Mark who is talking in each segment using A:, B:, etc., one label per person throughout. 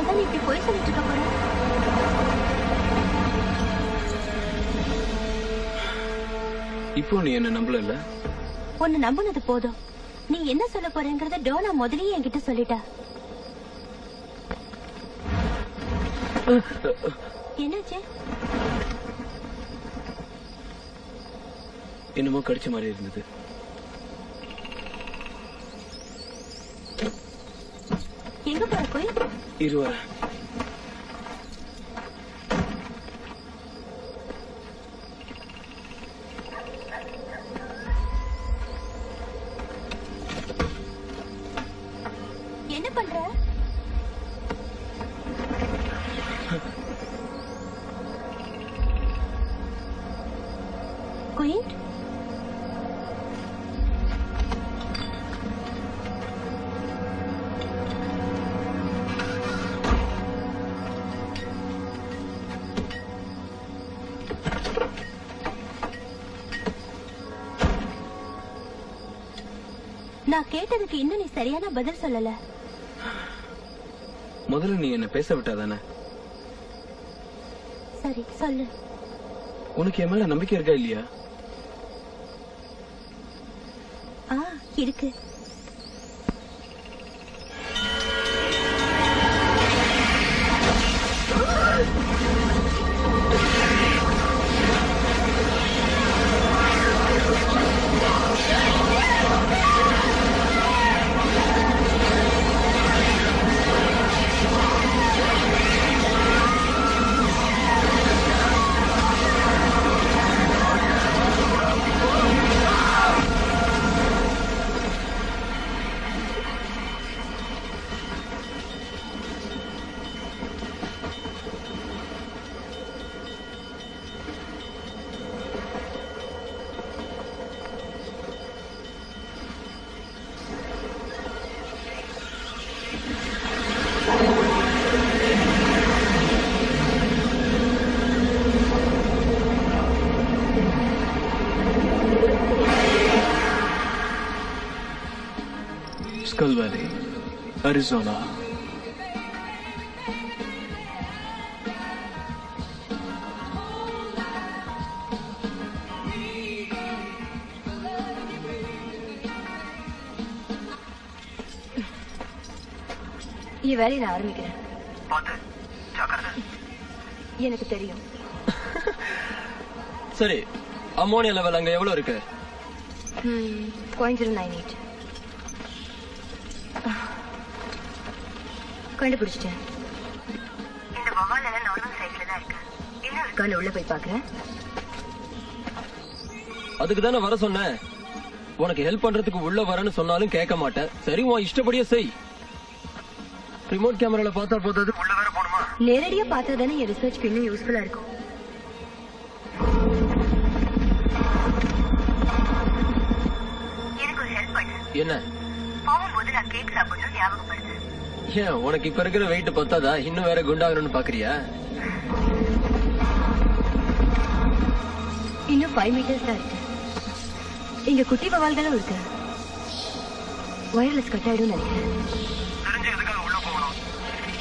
A: நாள் தான் நீ இப்படி போய் சொல்லிட்டு இருக்க போற
B: இப்போ நீ என்ன நம்பல இல்ல
A: உன்னை நம்புனது போதும். நீ என்ன சொல்ல போறேங்கறத டோனா முதல்லயே என்கிட்ட சொல்லிட்டா. என்னாச்சு?
B: என்னமோ கடிச்ச மாதிரி இருந்தது. இருவர
A: கேட்டதுக்கு இன்னும் நீ சரியான பதில் சொல்லல.
B: முதல்ல நீ என்ன பேச விட்டாதானே?
A: சரி சொல்லு.
B: உனக்கு என் மேல நம்பிக்கை இருக்கா இல்லையா?
A: ஆ இருக்கு.
B: அரிசோனா.
A: என் வேலையை நான் ஆரம்பிக்கிறேன். எனக்கு தெரியும்.
C: சரி அம்மோனியா லெவல் அங்க எவ்வளவு இருக்கு?
A: பாயிண்ட் ஜீரோ நைன் எயிட் கண்டுபிடிச்சிட்டேன். இந்த வவால் எல்லாம் நார்மல் சைஸ்ல தான் இருக்கு. இன்னும் இருக்கான்னு உள்ள போய் பாக்குறேன்.
C: அதுக்கு தானே வர சொன்னேன். உனக்கு ஹெல்ப் பண்றதுக்கு உள்ள வரேன்னு சொன்னாலும் கேட்க மாட்டேன். சரி உன் இஷ்டப்படியே செய். ரிமோட் கேமரால பார்த்தா போதாது. உள்ள வேற போணுமா
A: நேரடியா பார்த்தா தானே என் ரிசர்ச்க்கு இன்னும் யூஸ்ஃபுல்லா இருக்கும்.
C: என்ன?
A: போகும்போது நான் கேக் சாப்பிடணும் ஞாபகப்படுத்து.
C: ஏன் உனக்கு இப்ப இருக்கிற வெயிட் பத்தாதா? இன்னும் வேற குண்டாகணும்னு பாக்குறியா?
A: இன்னும் ஃபைவ் மீட்டர்ஸ் தான் இருக்கு. இங்க குட்டி பவால்களும் இருக்கு. ஒயர்லெஸ் கட் ஆயிடும் நினைக்கிறேன்.
C: தெரிஞ்சு எதுக்காக உள்ள போகணும்?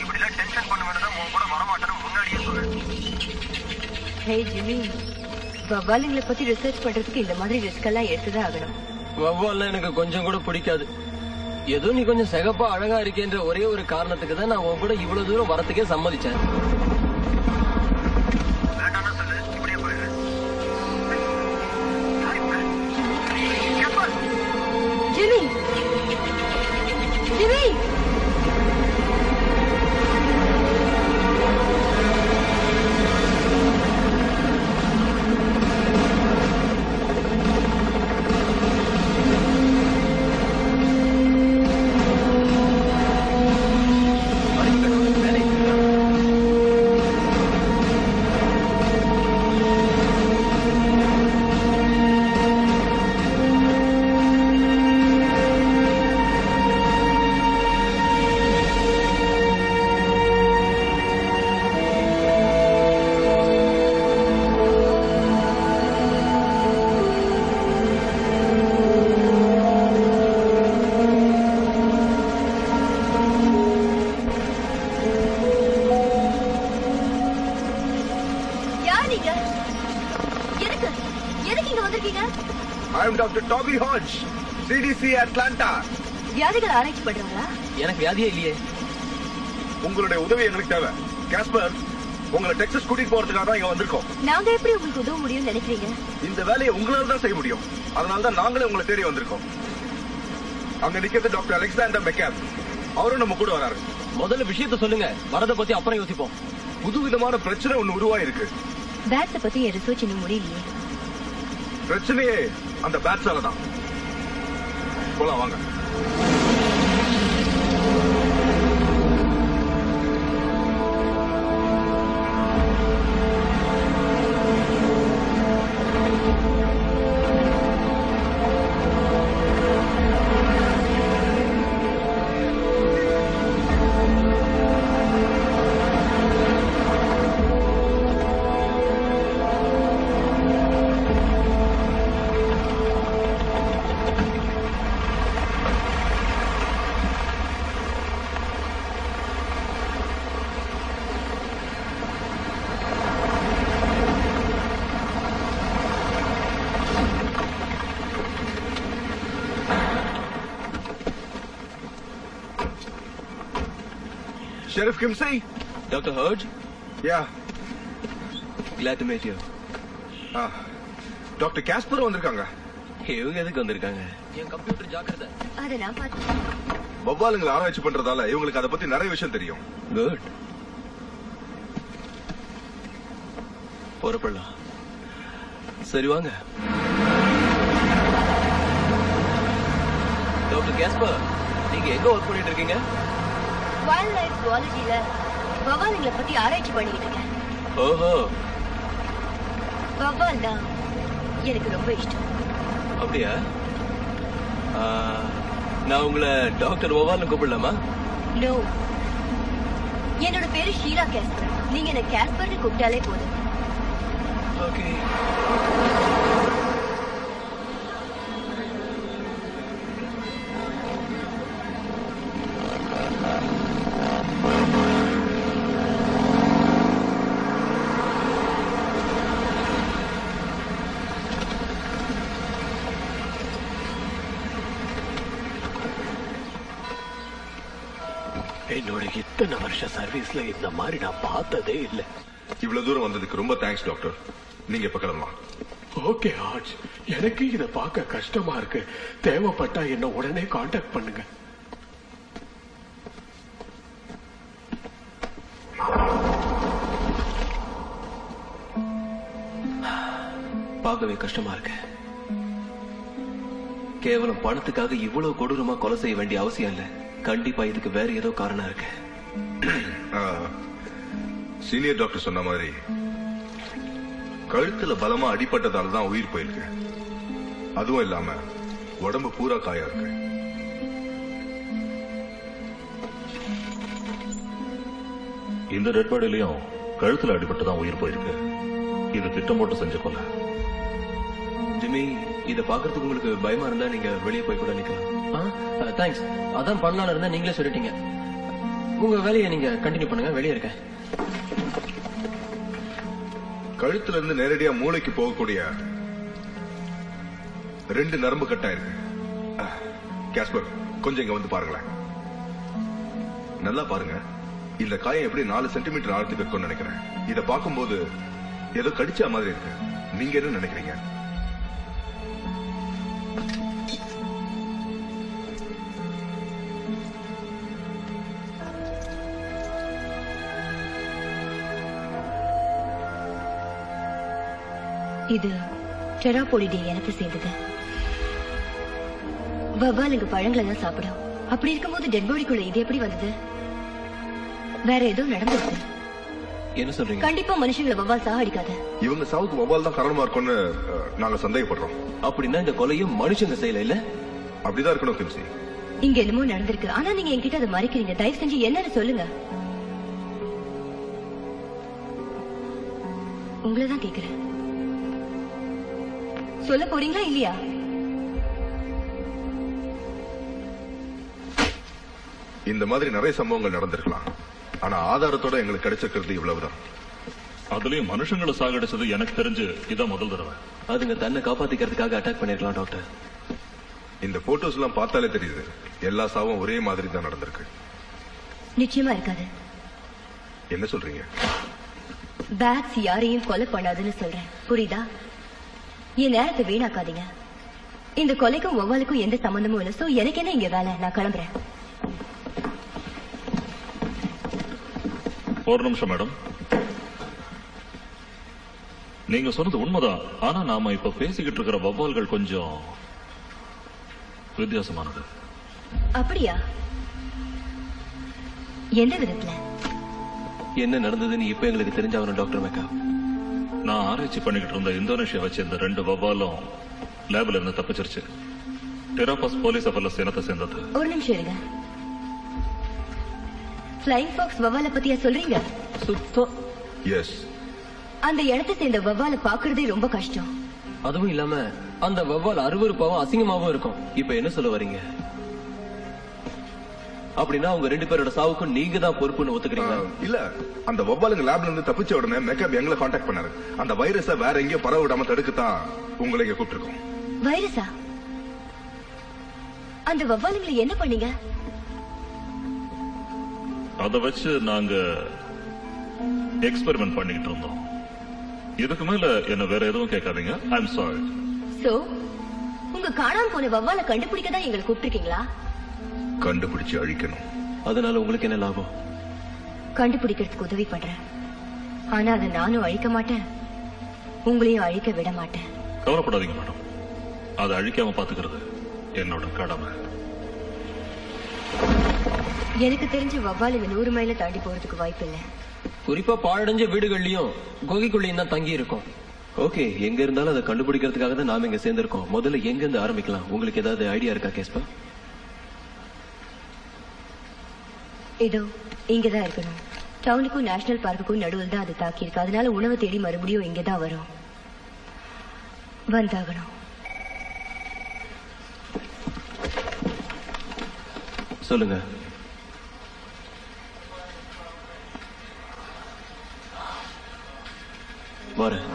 C: இப்படிலாம் டென்ஷன் பண்ண வேண்டியதான் உன் கூட வரமாட்டேன்னு முன்னாடியே சொல்றேன்.
A: ஹே ஜிம்மி வவ்வாலுங்களை பத்தி ரிசர்ச் பண்றதுக்கு இந்த மாதிரி ரிஸ்க் எல்லாம் எடுத்துதான் ஆகணும்.
C: வவ்வால்லாம் எனக்கு கொஞ்சம் கூட பிடிக்காது. ஏதோ நீ கொஞ்சம் சிகப்பா அழகா இருக்கேன்ற ஒரே ஒரு காரணத்துக்கு தான் நான் உன் கூட இவ்வளவு தூரம் வரத்துக்கே சம்மதிச்சேன்.
D: Jimmy Jimmy Tabby Hatch CDC Atlanta
A: வியாதிகள் ஆராய்ச்சி பண்றாங்களா
C: எனக்கு வியாதியே இல்லையே.
D: உங்களுடைய உதவி எங்களுக்கு தேவை. காஸ்பர் உங்களை டெக்ஸஸ் கூட்டிட்டு போறதுக்காக தான் இங்க வந்திருக்கோம்.
A: நாங்க எப்படி உங்களுக்கு உதவ முடியும்னு நினைக்கிறீங்க?
D: இந்த வேலையை உங்களால தான் செய்ய முடியும். அதனால தான் நாங்களே உங்களை தேடி வந்திருக்கோம். அங்க நிக்கிறது டாக்டர் அலெக்சாண்டர் மெக்காப் அவரும் நம்ம கூட வராரு.
C: முதல்ல விஷயத்த சொல்லுங்க. வரத பத்தி அப்புறம் யோசிப்போம்.
D: புதுவிதமான பிரச்சனை ஒண்ணு உருவாயிருக்கு.
A: பேட்ஸ பத்தி என் ரிசர்ச் இன்னும் முடியலையே
D: பிரச்சனையே அந்த பேட்ஸால தான் போலாம் வாங்க. ஷெரீப் கிம்சி
B: டாக்டர் ஹர்ஜ்
D: யா
B: glad to meet you
D: doctor Casper வந்திருக்காங்க.
B: இவங்க எதுக்கு வந்திருக்காங்க?
C: என் கம்ப்யூட்டர் ஜாக்கிரதை.
A: அதை நான் பார்த்தேன்
D: வவ்வாலுங்களை ஆராய்ச்சி பண்றதால இவங்களுக்கு அதை பத்தி நிறைய விஷயம் தெரியும்.
B: குட் புறப்படலாம் சரி வாங்க. டாக்டர் கேஸ்பர் நீங்க எங்க ஒர்க் பண்ணிட்டு இருக்கீங்க?
A: வைல்ட் லைஃப் ஜுவாலஜில வவ்வாலுங்களை பத்தி ஆராய்ச்சி பண்ணிட்டு இருக்கேன்.
B: ஓஹோ.
A: வவ்வால் தான் எனக்கு ரொம்ப இஷ்டம்.
B: அப்படியா? நான் உங்களை டாக்டர் ஒவால்னு கூப்பிடலாமா?
A: நோ என்னோட பேரு ஷீலா கேஸ்பர். நீங்க என்ன கேஸ்பர்னு கூப்பிட்டாலே போதும்.
B: ஓகே. வருஷ சர்வீஸ்ல இந்த மாதிரி நான் பார்த்ததே இல்லை.
D: இவ்வளவு தூரம் வந்ததுக்கு ரொம்ப தேங்க்ஸ் டாக்டர் நீங்க இப்ப கிளம்பலாம்
E: ஓகே ஆர்ட்ஸ் எனக்கு இத பார்க்க கஷ்டமா இருக்கு. தேவைப்பட்டா என்ன உடனே காண்டாக்ட் பண்ணுங்க.
B: பார்க்கவே கஷ்டமா இருக்கு. கேவலம் பணத்துக்காக இவ்வளவு கொடூரமா கொலை செய்ய வேண்டிய அவசியம் இல்ல. கண்டிப்பா இதுக்கு வேற ஏதோ காரணம் இருக்கு.
D: சீனியர் டாக்டர் சொன்ன மாதிரி கழுத்துல பலமா அடிபட்டதால தான் உயிர் போயிருக்கு. அதுவும் இல்லாம உடம்பு பூரா காயா இருக்கு.
F: இந்த டெட் பாடிலையும் கழுத்துல அடிபட்டு தான் உயிர் போயிருக்கு. இது திட்டம் போட்டு செஞ்ச கொலை
B: ஜிம்மி இத பாக்குறதுக்கு உங்களுக்கு பயமா இருந்தா நீங்க வெளியே போய் கூட நிக்கலாம்.
C: தேங்க்ஸ் அதான் பண்ணலாம்னு இருந்தா நீங்களே சொல்லிட்டீங்க. உங்க வேலையை நீங்க கண்டினியூ பண்ணுங்க. வெளியே இருக்கேன்
D: கழுத்துல இருந்து நேரடியா மூளைக்கு போகக்கூடிய ரெண்டு நரம்பு கட்டா இருக்கு கேஸ்பர் கொஞ்சம் இங்க வந்து பாருங்களேன். நல்லா பாருங்க. இந்த காயம் எப்படி நாலு சென்டிமீட்டர் ஆழத்துக்கு இருக்கும்னு நினைக்கிறேன். இத பார்க்கும்போது ஏதோ கடிச்ச மாதிரி இருக்கு. நீங்க என்ன நினைக்கிறீங்க?
A: இது டெராபோலிடே எனக்கு சேர்ந்தது. வவ்வாலுங்க பழங்களை தான் சாப்பிடும். அப்படி இருக்கும்போது டெட் பாடிக்குள்ள இது எப்படி வந்தது? வேற ஏதோ நடந்திருக்கு.
B: என்ன சொல்றீங்க?
A: கண்டிப்பா மனுஷங்களை வவ்வால் சாகடிக்காது
D: இவங்க சாவுக்கு வவ்வால் தான் காரணமா இருக்கும்னு நாங்க சந்தேகப்படுறோம்.
B: அப்படின்னா இந்த கொலையும் மனுஷங்க செய்யல இல்ல?
D: அப்படிதான் இருக்கணும் கிம்சி.
A: இங்க என்னமோ நடந்திருக்கு. ஆனா நீங்க என்கிட்ட அதை மறைக்கிறீங்க. தயவு செஞ்சு என்னன்னு சொல்லுங்க. உங்களை தான் கேக்குறேன். சொல்ல போறீங்களா இல்லையா?
D: இந்த மாதிரி நிறைய சம்பவங்கள் நடந்திருக்கலாம். ஆனா ஆதாரத்தோட எங்களுக்கு கிடைச்சிருக்கிறது இவ்வளவுதான்.
F: அதுலயும் மனுஷங்களை சாகடிச்சது எனக்கு தெரிஞ்சு இதான் முதல் தடவை.
B: அதுங்க தன்னை காப்பாத்திக்கிறதுக்காக அட்டாக் பண்ணிருக்கலாம் டாக்டர்
D: இந்த போட்டோஸ் எல்லாம் பார்த்தாலே தெரியுது. எல்லா சாவும் ஒரே மாதிரி தான் நடந்திருக்கு.
A: நிச்சயமா இருக்காது.
D: என்ன சொல்றீங்க?
A: பேட்ஸ் யாரையும் கொலை பண்ணாதுன்னு சொல்றேன். புரியுதா? என் நேரத்தை வீணாக்காதீங்க. இந்த கொலைக்கும் ஒவ்வாலுக்கும் எந்த சம்பந்தமும் இல்ல. சோ எனக்கு என்ன இங்க வேலை? நான் கிளம்புறேன்.
F: ஒரு நிமிஷம் மேடம் நீங்க சொன்னது உண்மைதான். ஆனா நாம இப்ப பேசிக்கிட்டு இருக்கிற வவ்வால்கள் கொஞ்சம் வித்தியாசமானது.
A: அப்படியா? எந்த விதத்துல?
B: என்ன நடந்ததுன்னு இப்ப எங்களுக்கு தெரிஞ்சாகணும் டாக்டர் மேக்கா.
F: நான் ஆராய்ச்சி பண்ணிக்கிட்டு இருந்த இந்தோனேஷியா வச்சு இந்த ரெண்டு வவ்வாலும் லேப்ல இருந்து தப்பிச்சிருச்சு. டெராபஸ் போலீஸ் அப்பல்ல இனத்தை சேர்ந்தது.
A: ஒரு நிமிஷம் இருங்க. ஃபிளைங் ஃபாக்ஸ் வவ்வால பத்தியா சொல்றீங்க?
C: சுத்தம்
D: எஸ்
A: அந்த இடத்தை சேர்ந்த வவ்வால பாக்குறதே ரொம்ப கஷ்டம்.
C: அதுவும் இல்லாம அந்த வவ்வால் அருவருப்பாவும் அசிங்கமாவும் இருக்கும்.
B: இப்ப என்ன சொல்ல வரீங்க? அப்படின்னா உங்க ரெண்டு பேரோட சாவுக்கும் நீங்க தான் பொறுப்புன்னு ஒத்துக்கிறீங்களா?
D: இல்ல. அந்த வவ்வாலுங்க லேப்ல இருந்து தப்பிச்ச உடனே மெக்கப் எங்களை காண்டாக்ட் பண்ணாரு. அந்த வைரஸ வேற எங்கேயும் பரவ விடாம தடுக்கத்தான் உங்களை இங்க கூப்பிட்டிருக்கோம்.
A: வைரஸா அந்த வவ்வாலுங்களை என்ன பண்ணீங்க?
F: அதை வச்சு நாங்க எக்ஸ்பெரிமெண்ட் பண்ணிக்கிட்டு இருந்தோம். இதுக்கு மேல என்ன வேற எதுவும் கேட்காதீங்க. ஐம் சாரி
A: சோ உங்க காணாம போன வவ்வால கண்டுபிடிக்க தான் எங்களை கூப்பிட்டிருக்கீங்களா?
D: கண்டுபிடிச்சு அழிக்கணும்.
B: அதனால உங்களுக்கு என்ன லாபம்?
A: கண்டுபிடிக்கிறதுக்கு உதவி பண்றேன் ஆனா அதை நானும் அழிக்க மாட்டேன். உங்களையும் அழிக்க விட மாட்டேன்.
F: கவலைப்படாதீங்க மேடம். அதை அழிக்காம பாத்துக்கிறது என்னோட கடமை.
A: எனக்கு தெரிஞ்ச வவ்வாலுங்க நூறு மைல தாண்டி போறதுக்கு வாய்ப்பு இல்ல.
C: குறிப்பா பாழடைஞ்ச வீடுகள்லயும் குகைக்குள்ளேயும் தான் தங்கி இருக்கும்
B: ஓகே எங்க இருந்தாலும் அதை கண்டுபிடிக்கிறதுக்காக தான் நாம இங்க சேர்ந்திருக்கோம். முதல்ல எங்க இருந்து ஆரம்பிக்கலாம்? உங்களுக்கு ஏதாவது ஐடியா இருக்கா கேஸ்பா?
A: இதோ இங்கதான் இருக்கணும். டவுனுக்கும் நேஷனல் பார்க்குக்கும் நடுவில் தான் அது தாக்கியிருக்கு. அதனால உணவு தேடி மறுபடியும் இங்கதான் வரும். வந்தாகணும்.
B: சொல்லுங்க. வரேன்.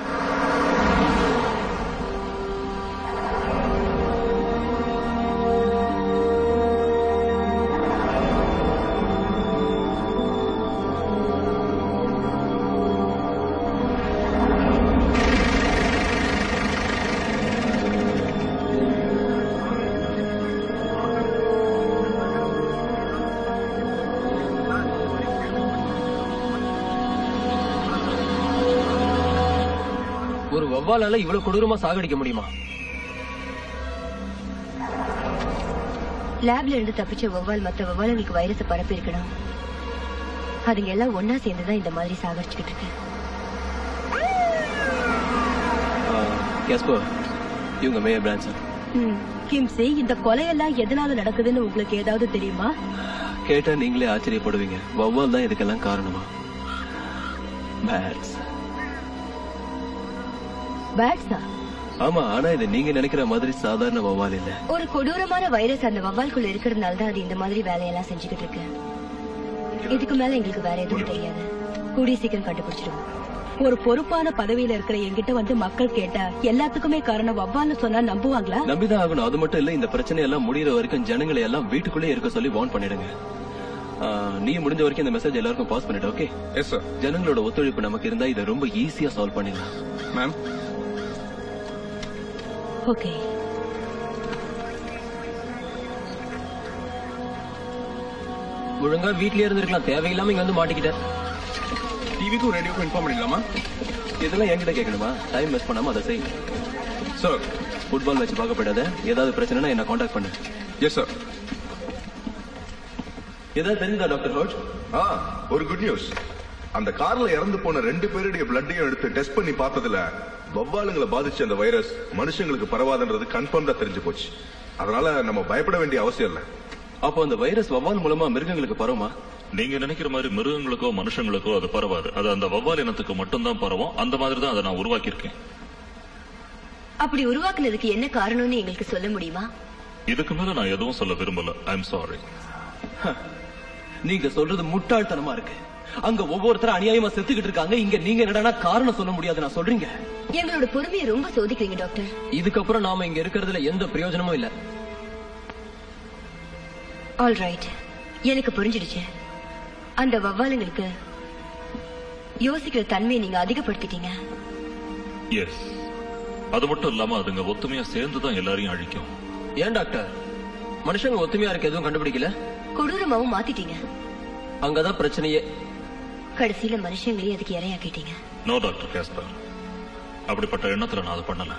C: வவ்வாலால இவ்வளவு கொடூரமா சாகடிக்க முடியுமா?
A: லேப்ல இருந்து தப்பிச்ச வவ்வால் மத்த வவ்வாலுங்களுக்கு வைரஸ பரப்பி இருக்கணும். அதுங்க எல்லாம் ஒன்னா சேர்ந்துதான் இந்த மாதிரி சாகடிச்சுக்கிட்டு இருக்கு.
B: இவங்க மேயர்
A: கிம்சி இந்த கொலையெல்லாம் எதனால நடக்குதுன்னு உங்களுக்கு ஏதாவது தெரியுமா?
B: கேட்டா நீங்களே ஆச்சரியப்படுவீங்க. வௌவால் தான் இதுக்கெல்லாம் காரணமா? பேட்ஸ்
A: பேட்ஸா
B: ஆமா ஆனா இது நீங்க நினைக்கிற மாதிரி சாதாரண வௌவால் இல்ல.
A: ஒரு கொடூரமான வைரஸ் அந்த வவ்வால்குள்ள இருக்கிறதுனால தான் அது இந்த மாதிரி வேலையெல்லாம் செஞ்சுக்கிட்டு இருக்கு. இதுக்கு மேல எங்களுக்கு வேற எதுவும் தெரியாது. கூடிய சீக்கிரம் கண்டுபிடிச்சிடுவோம்.
G: ஒரு பொறுப்பான பதவியில இருக்கிற என்கிட்ட வந்து மக்கள் கேட்டா எல்லாத்துக்குமே காரணம் வவ்வால்னு சொன்னா நம்புவாங்களா?
B: நம்பிதான் ஆகணும். அது மட்டும் இல்ல இந்த பிரச்சனை எல்லாம் முடியற வரைக்கும் ஜனங்களை எல்லாம் வீட்டுக்குள்ளே இருக்க சொல்லி வார்ன் பண்ணிடுங்க. நீ முடிஞ்ச வரைக்கும் இந்த மெசேஜ் எல்லாருக்கும் பாஸ் பண்ணிடு ஓகே
D: எஸ் சார்
B: ஜனங்களோட ஒத்துழைப்பு நமக்கு இருந்தா இதை ரொம்ப ஈஸியா சால்வ் பண்ணிடலாம்.
D: Ma'am
G: okay.
C: ஒழுங்கா வீட்லயே இருந்திருக்கலாம். தேவையில்லாம இங்க வந்து மாட்டிக்கிட்டேன்
B: டிவிக்கும் ரேடியோக்கும் இன்ஃபார்ம் பண்ணிடலாமா? இதெல்லாம் என்கிட்ட கேட்கணுமா? டைம் வேஸ்ட் பண்ணாம அதை செய்.
D: சார்
B: ஃபுட்பால் மேட்ச் பார்க்க போயிடாத. ஏதாவது பிரச்சனைனா என்ன காண்டாக்ட் பண்ணு.
D: எஸ் சார்
B: ஏதாவது தெரிஞ்சதா டாக்டர் ரோஜ்?
D: ஆ ஒரு குட் நியூஸ் அந்த கார்ல இறந்து போன ரெண்டு பேருடைய பிளட்டையும் எடுத்து டெஸ்ட் பண்ணி பார்த்ததுல வவ்வாலுங்களை பாதிச்ச அந்த வைரஸ் மனுஷங்களுக்கு பரவாதுன்றது கன்ஃபார்ம் தான் தெரிஞ்சு போச்சு. அதனால நம்ம பயப்பட வேண்டிய அவசியம் இல்ல.
B: அப்போ அந்த வைரஸ் வவ்வால் மூலமா மிருகங்களுக்கு பரவுமா?
F: நீங்க நினைக்கிற மாதிரி மிருகங்களுக்கோ மனுஷங்களுக்கோ அது பரவாது. அது அந்த வவ்வால் இனத்துக்கு மட்டும்தான் பரவும். அந்த மாதிரி தான் அதை நான் உருவாக்கியிருக்கேன்.
A: அப்படி உருவாக்குனதுக்கு என்ன காரணம்னு எங்களுக்கு சொல்ல முடியுமா?
F: இதுக்கு மேல நான் எதுவும் சொல்ல விரும்பல. ஐ எம் சாரி
B: நீங்க சொல்றது முட்டாள்தனமா இருக்கு. அங்க ஒவ்வொருத்தரும் அநியாயமா செத்துக்கிட்டு இருக்காங்க. இங்க நீங்க என்னடா காரணம் சொல்ல முடியாது. நான் சொல்றீங்க.
A: எங்களோட பொறுமையை ரொம்ப சோதிக்கிறீங்க டாக்டர்.
C: இதுக்கப்புறம் நாம இங்க இருக்கிறதுல எந்த பிரயோஜனமும் இல்ல.
A: ஆல் ரைட் எனக்கு புரிஞ்சிடுச்சு. அந்த வவ்வாலுங்களுக்கு யோசிக்கிற தன்மையை நீங்க அதிகப்படுத்திட்டீங்க.
F: எஸ் அது மட்டும் இல்லாம அதுங்க ஒத்துமையா சேர்ந்து தான் எல்லாரையும் அழிக்கும்.
C: ஏன் டாக்டர்? மனுஷங்க ஒத்துமையா இருக்க எதுவும் கண்டுபிடிக்கல?
A: கொடூரமாவும் மாத்திட்டீங்க.
C: அங்கதான் பிரச்சனையே.
A: கடைசியில மனுஷங்களையும் அதுக்கு இரையாக்கிட்டீங்க
F: நோ டாக்டர் கேஸ்பர் அப்படிப்பட்ட எண்ணத்துல நான் அதை பண்ணல.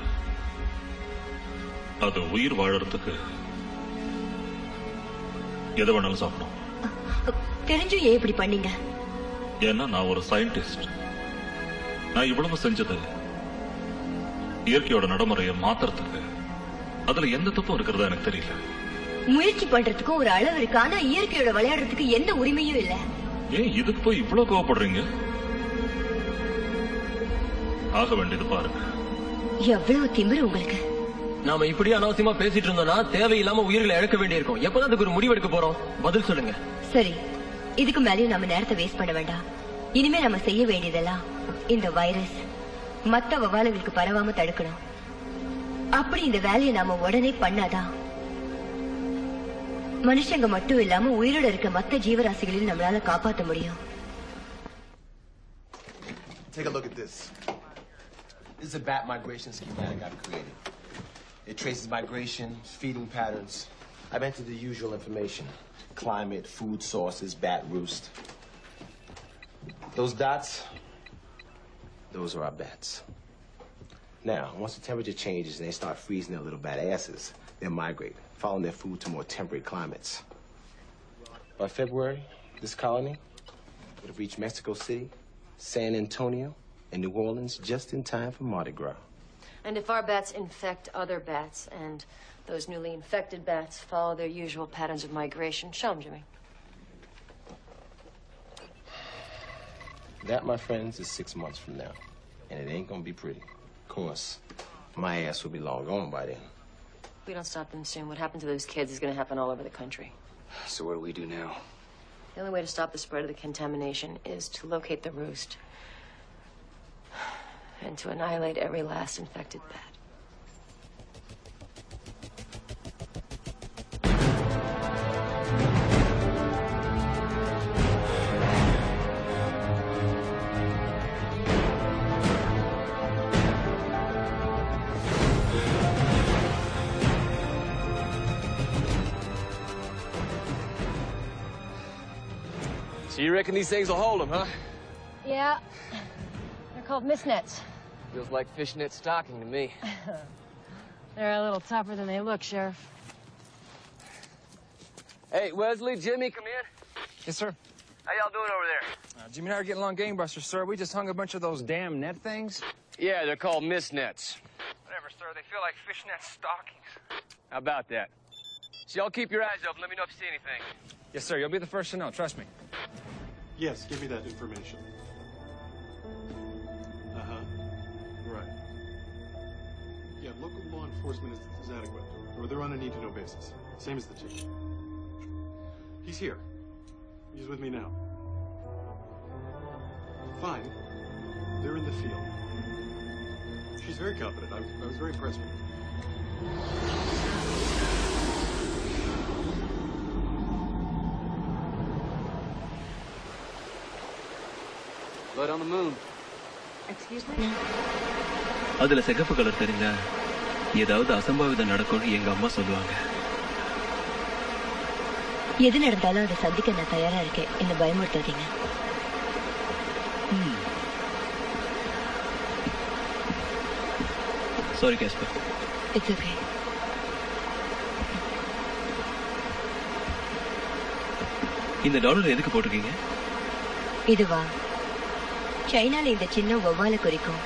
F: அது உயிர் வாழறதுக்கு எதை வேணாலும் சாப்பிடும்.
A: தெரிஞ்சும் ஏன் இப்படி பண்ணீங்க?
F: ஏன்னா நான் ஒரு சயின்டிஸ்ட் நான் இவ்வளவு செஞ்சது இயற்கையோட நடைமுறையை மாத்துறதுக்கு. அதுல எந்த தப்பும் இருக்கிறதா எனக்கு தெரியல.
A: முயற்சி பண்றதுக்கும் ஒரு அளவு இருக்கு. ஆனா இயற்கையோட விளையாடுறதுக்கு எந்த உரிமையும் இல்ல.
F: ஏன் இதுக்கு போய் இவ்வளவு கோவப்படுறீங்க? ஆக வேண்டியது பாருங்க.
A: எவ்வளவு திமிரு உங்களுக்கு.
C: நாம இப்படி அனாவசியமா பேசிட்டு இருந்தோம்னா தேவையில்லாம உயிர்களை இழக்க வேண்டியிருக்கும். எப்பதான் அதுக்கு ஒரு முடிவெடுக்க போறோம்? பதில் சொல்லுங்க.
A: சரி இதுக்கு மேலயும் நம்ம நேரத்தை வேஸ்ட் பண்ண வேண்டாம். இனிமே நம்ம செய்ய வேண்டியதெல்லாம் இந்த வைரஸ் மத்த வவாலுகளுக்கு பரவாம தடுக்கணும். அப்படி இந்த வேலையை நாம உடனே பண்ணாதான் மனுஷங்க மட்டும் இல்லாம உயிரோட இருக்க மத்த ஜீவராசிகளையும் நம்மளால காப்பாத்த முடியும்
H: Take a look at this. This is a bat migration schematic I've created. It traces migration, feeding patterns. I've entered the usual information. Climate, food sources, bat roost. Those dots, those are our bats. Now, once the temperature changes and they start freezing their little bat asses, they'll migrate, following their food to more temperate climates. By February, this colony would have reached Mexico City, San Antonio, and New Orleans just in time for Mardi Gras.
I: And if our bats infect other bats and those newly infected bats follow their usual patterns of migration, show them, Jimmy.
H: That, my friends, is six months from now. And it ain't gonna be pretty. Of course, my ass will be long gone by then.
I: If we don't stop them soon, what happened to those kids is going to happen all over the country.
J: So what do we do now?
I: The only way to stop the spread of the contamination is to locate the roost and to annihilate every last infected bat.
J: Reckon these things will hold them, huh?
I: Yeah. They're called mist nets.
J: Feels like fishnet stocking to me.
I: They're a little tougher than they look, Sheriff.
J: Hey, Wesley, Jimmy, come in.
K: Yes, sir.
J: How y'all doing over there?
K: Uh, Jimmy and I are getting along gangbusters, sir. We just hung a bunch of those damn net things.
J: Yeah, they're called mist nets.
K: Whatever, sir. They feel like fishnet stockings.
J: How about that? So y'all keep your eyes open. Let me know if you see anything.
K: Yes, sir. You'll be the first to know. Trust me.
E: Yes, give me that information. Uh huh. Right. Yeah, local law enforcement is, is adequate, or they're on a need to know basis. Same as the chief. He's here. He's with me now. Fine. They're in the field. She's very competent. I, I was very impressed with her.
J: Blood on the moon.
I: Excuse me?
B: அதுல சிகப்பு colour தெரிஞ்சா ஏதாவது அசம்பாவிதம் நடக்கும்னு எங்க அம்மா சொல்லுவாங்க.
A: எது நடந்தாலும் அதை சந்திக்க நான் தயாரா இருக்கேன். என்ன பயமுறுத்தாதீங்க.
B: சாரி கேஸ்பர்
A: இட்ஸ் ஓகே
B: இந்த டாலர் எதுக்கு போட்டிருக்கீங்க?
A: இதுவா? சைனால இந்த சின்ன வௌவால குறிக்கும்.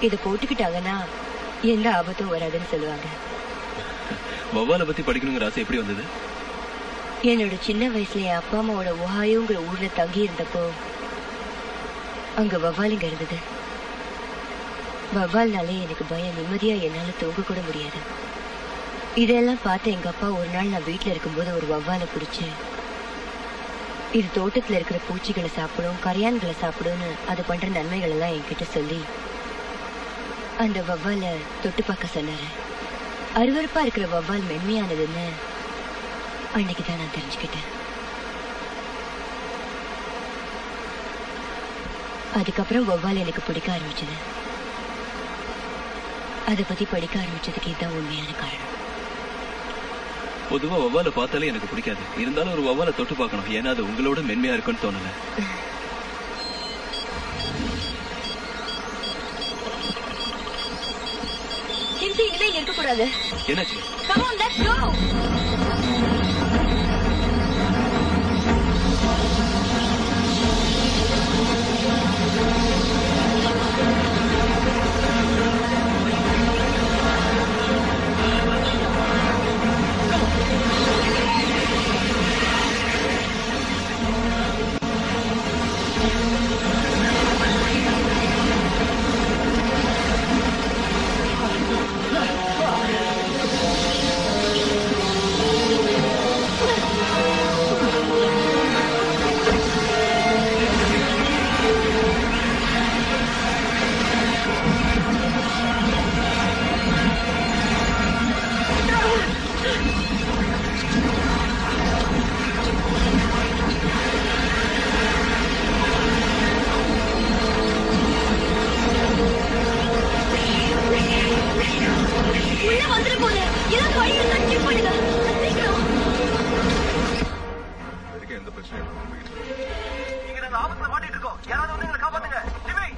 A: இத போட்டுக்கிட்டாங்கன்னா எந்த ஆபத்தும் வராதுன்னு சொல்லுவாங்க.
B: வவ்வாலை பத்தி படிக்கணுங்கிற ஆசை எப்படி வந்தது?
A: என்னோட சின்ன வயசுல என் அப்பா அம்மாவோட ஒஹாயோங்கிற ஊர்ல தங்கி இருந்தப்போ அங்க வவ்வாலுங்க இருந்தது. வவ்வால்னாலே எனக்கு பயம் நிம்மதியா என்னால தூங்க கூட முடியாது. இதெல்லாம் பார்த்து எங்க அப்பா ஒரு நாள் நான் வீட்டுல இருக்கும்போது ஒரு வவ்வாலை பிடிச்சு இது தோட்டத்துல இருக்கிற பூச்சிகளை சாப்பிடும் கரையான்களை சாப்பிடும்னு அது பண்ற நன்மைகள் எல்லாம் என்கிட்ட சொல்லி அந்த வவ்வால தொட்டு பார்க்க சொன்னாரு. அருவறுப்பா இருக்கிற வவ்வால் மென்மையானதுன்னு அன்னைக்கு தான் நான் தெரிஞ்சுக்கிட்டேன். அதுக்கப்புறம் வவ்வால் எனக்கு பிடிக்க ஆரம்பிச்சது. அதை பத்தி படிக்க ஆரம்பிச்சதுக்கு இதுதான் உண்மையான காரணம்.
B: பொதுவா வவ்வால பார்த்தாலே எனக்கு பிடிக்காது. இருந்தாலும் ஒரு வவ்வால தொட்டு பார்க்கணும். ஏன்னா அது உங்களோட மென்மையா இருக்கும்னு தோணல.
A: கிம்சி இனிமே இங்க இருக்க கூடாது
B: என்னாச்சு
A: உள்ள வந்துட போகுது ஏதாவது வழி இருந்தா செக் பண்ணுங்க சீக்கிரம்.
D: வரைக்கும் எந்த பிரச்சனையும் இல்லை. நம்ம வீட்டுல.
L: இங்க நாங்க ஆபத்துல மாட்டிட்டு இருக்கோம். யாராவது வந்து எங்களை காப்பாத்துங்க. ஜிமி!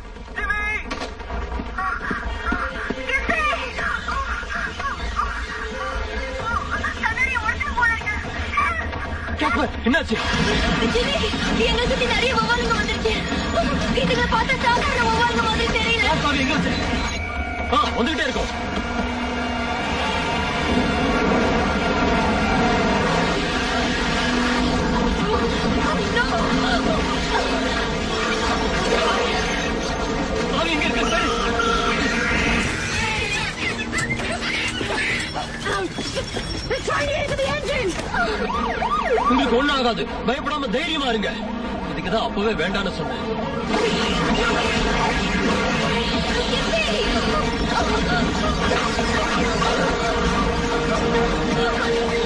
C: கேஸ்பர் என்னாச்சு?
A: எங்களை சுத்தி நிறைய வவ்வாலுங்க வந்துருச்சு. இதுங்களை பார்த்தா சாதாரண வவ்வாலுங்க மாதிரி தெரியல.
C: எங்க வந்துகிட்டே இருக்கோம். உங்களுக்கு ஒண்ணும் ஆகாது பயப்படாம தைரியமா இருங்க. இதுக்குதான் அப்பவே வேண்டான்னு சொன்னேன். இந்த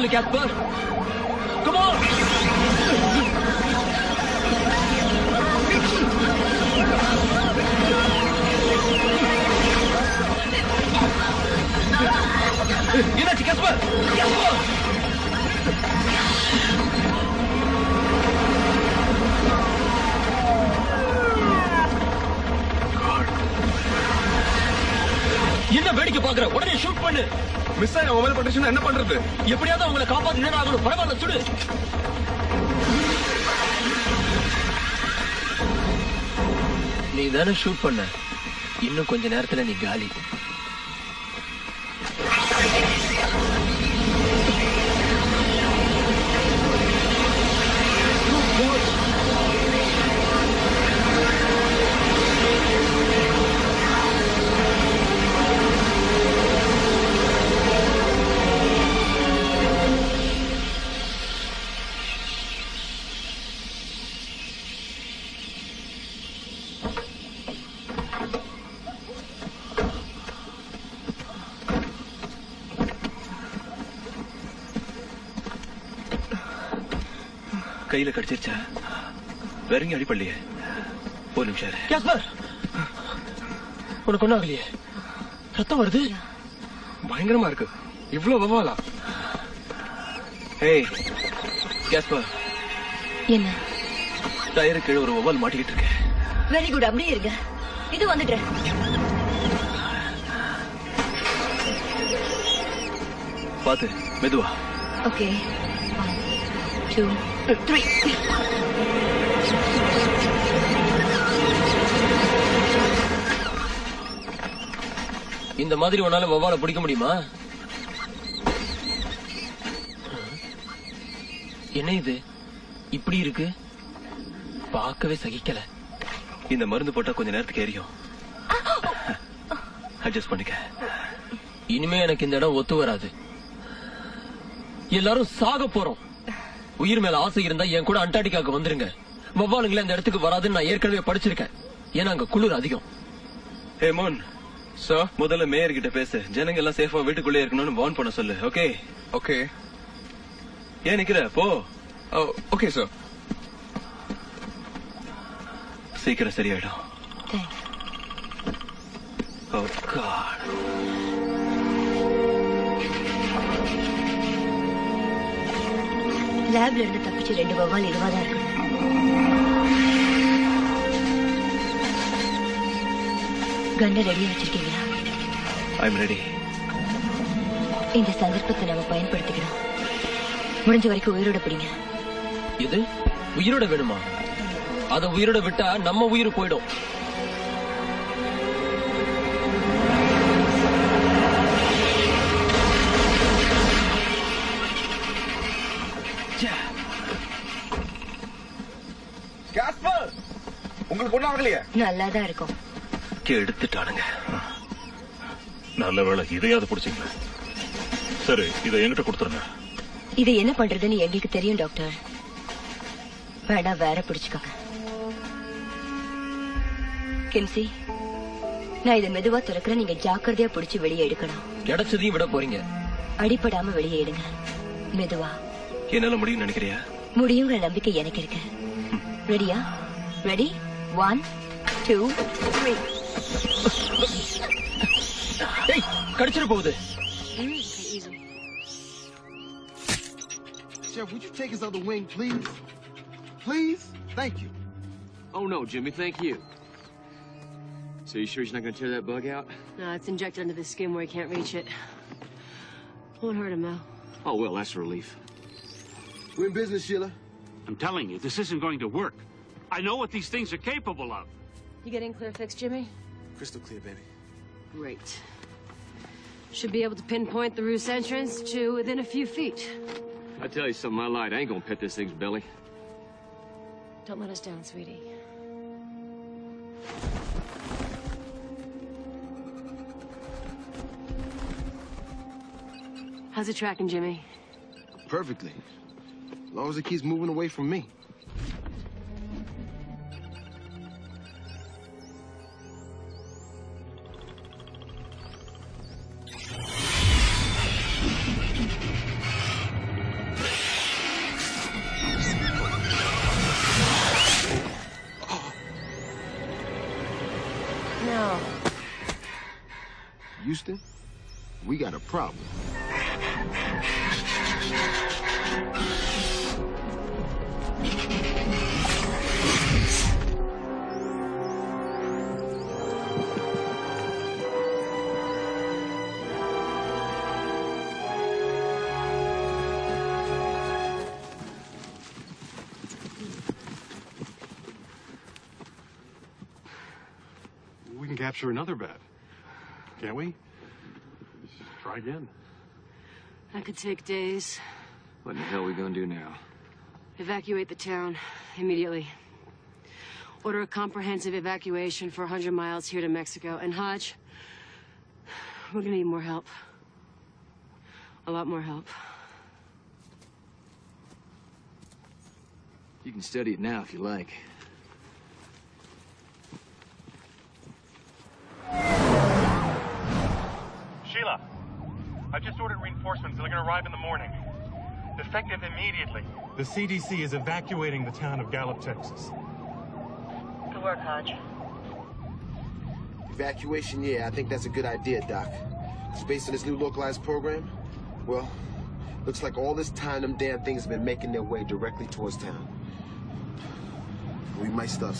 C: பேசுறது கேக்குதா பதில் சொல்லு கேஸ்பர் கமான் என்னாச்சு கேஸ்பர் என்ன வேடிக்கை பாக்குற உடனே ஷூட் பண்ணு.
D: மிஸ் ஆகி அவங்க மேல பட்டுச்சுன்னா என்ன பண்றது?
C: எப்படியாவது அவங்களை காப்பாத்தி ஆகணும். பரவாயில்ல சுடு. நீ தானே ஷூட் பண்ண. இன்னும் கொஞ்ச நேரத்துல நீ காலி.
B: கையில கடிச்சிருச்சா? வேறங்க அடிப்படலையே ஒரு நிமிஷம் இரு.
C: கேஸ்பர் உனக்கு ஒண்ணும் ஆகலையே. ரத்தம் வருது? பயங்கரமா இருக்கு. இவ்ளோ வவாலா
B: ஏய் கேஸ்பர்
A: என்ன?
B: டயரு கீழே ஒரு ஒவ்வொரு மாட்டிக்கிட்டு இருக்கேன்.
A: வெரி குட் அப்படியே இருங்க. இது வந்துடுறேன்.
B: பாத்து மெதுவா.
A: ஓகே டூ த்ரீ
C: இந்த மாதிரி உன்னால வவ்வால பிடிக்க முடியுமா? என்ன இது? இப்படி இருக்கு? பார்க்கவே சகிக்கல.
B: இந்த மருந்து போட்டா கொஞ்ச நேரத்துக்கு எரியும். அட்ஜஸ்ட் பண்ணிக்க.
C: இனிமே எனக்கு இந்த இடம் ஒத்து வராது. எல்லாரும் சாக போறோம். உயிர் மேல ஆசை இருந்தா என் கூட அண்டார்டிகாக்கு வந்துருங்க. வவ்வாலுங்களே இந்த இடத்துக்கு வராதுன்னு நான் ஏற்கனவே படிச்சிருக்கேன். ஏன்னா அங்க குளிர் அதிகம்.
B: ஹே மோன். சார் முதல்ல மேயர் கிட்ட பேசு. ஜனங்க எல்லாம் சேஃபா வீட்டுக்குள்ளே இருக்கணும்னு வார்ன் பண்ண சொல்லு ஓகே
M: ஓகே
B: ஏன் நிக்கிற? போ.
M: ஓகே சார்
B: சீக்கிரம் சரியாயிடும். Oh God.
A: லேப்ல இருந்து தப்பிச்சு ரெண்டு வவ்வால் இதுவாதான் இருக்கணும் கண்ணை ரெடியா வச்சிருக்கீங்களா?
B: I'm ready.
A: இந்த சந்தர்ப்பத்தை நம்ம பயன்படுத்திக்கணும் முடிஞ்ச வரைக்கும் உயிரோட பிடிங்க.
C: இது உயிரோட வேணுமா? அத உயிரோட விட்டா நம்ம உயிர் போயிடும்.
D: ஒண்ணும் ஆகலையே
A: நல்லாதான் இருக்கும்.
B: எடுத்துட்டானுங்க.
F: நல்ல இதையாவது பிடிச்சிங்க சரி இதை என்கிட்ட கொடுத்துருங்க.
A: இது என்ன பண்றதுன்னு எங்களுக்கு தெரியும் டாக்டர். வேணா வேற பிடிச்சுக்கோங்க. கிம்சி நான் இதை மெதுவா திறக்கிறேன் நீங்க ஜாக்கிரதையா பிடிச்சு வெளியே எடுக்கணும்.
C: கிடைச்சதையும் விட போறீங்க.
A: அடிபடாம வெளியே எடுங்க. மெதுவா.
B: என்னால முடியும்னு நினைக்கிறியா?
A: முடியுங்கிற நம்பிக்கை எனக்கு இருக்கு. ரெடியா ரெடி ஒன் டூ த்ரீ
C: ஏய் கடிச்சிட போகுது
N: Sheriff, would you take his other wing, please? Please? Thank you.
J: Oh no, Jimmy, thank you. So you sure he's not gonna tear that bug out?
I: No, it's injected under the skin where he can't reach it. Won't hurt him, though.
J: Oh well, that's a relief.
N: We're in business, Sheila.
O: I'm telling you, this isn't going to work. I know what these things are capable of.
I: You getting clear fix, Jimmy?
N: Crystal clear, baby.
I: Great. Should be able to pinpoint the roost entrance to within a few feet.
J: I tell you something, I lied. I ain't gonna pet this thing's belly.
I: Don't let us down, sweetie. How's it tracking, Jimmy?
N: Perfectly. As long as it keeps moving away from me.
E: Capture another bat. Can't we? Just Try again.
I: That could take days.
J: What in the hell are we gonna do now?
I: Evacuate the town immediately. Order a comprehensive evacuation for 100 miles here to Mexico. And Hodge, we're gonna need more help. A lot more help.
J: You can study it now if you like.
P: Sheila, I've just ordered reinforcements. They're going to arrive in the morning. Effective immediately.
E: The CDC is evacuating the town of Gallup, Texas.
I: Good work, Hodge.
N: Evacuation, yeah, I think that's a good idea, Doc. It's based on this new localized program. Well, looks like all this time them damn things have been making their way directly towards town. We might still have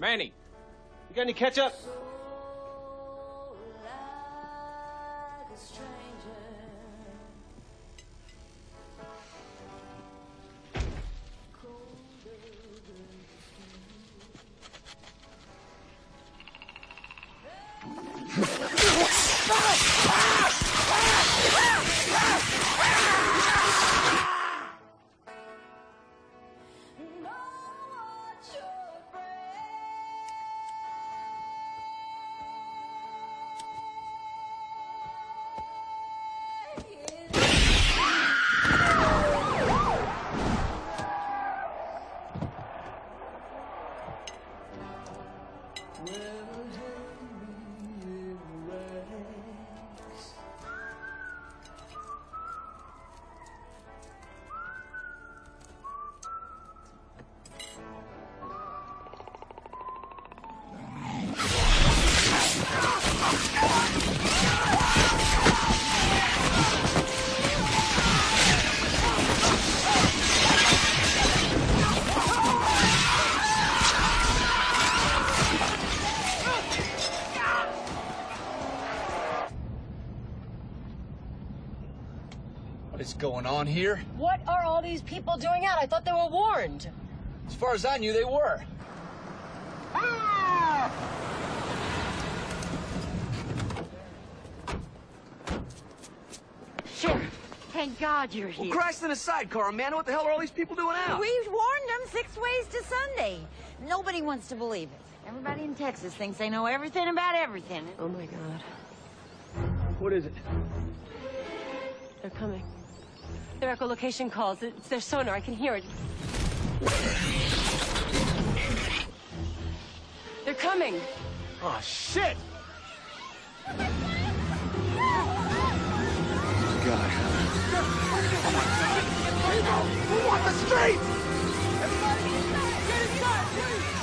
Q: Manny, you got any ketchup?
R: Going on here?
I: What are all these people doing out? I thought they were warned.
R: As far as I knew, they were.
I: Sheriff, thank God you're here.
L: Well, Christ in a sidecar, Amanda. What the hell are all these people doing out?
S: We've warned them six ways to Sunday. Nobody wants to believe it. Everybody in Texas thinks they know everything about everything.
I: Oh my God.
Q: What is it?
I: They're coming. Their echolocation calls. It's their sonar. I can hear it. They're coming.
Q: Oh, shit!
L: Oh, my God.
C: Oh, my God. People, we want
T: the streets! Everybody, get inside,
C: please!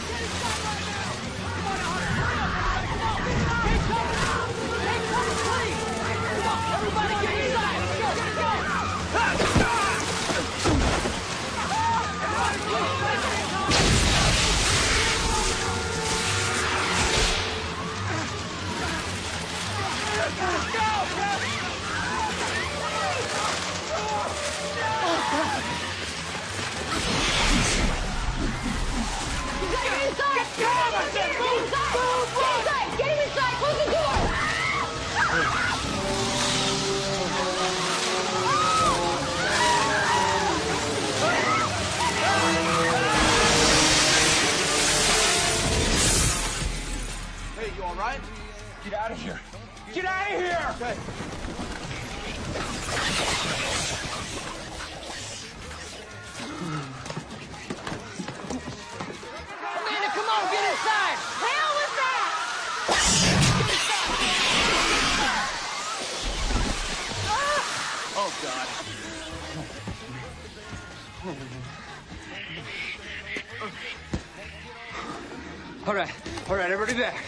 C: All right, all right, everybody back.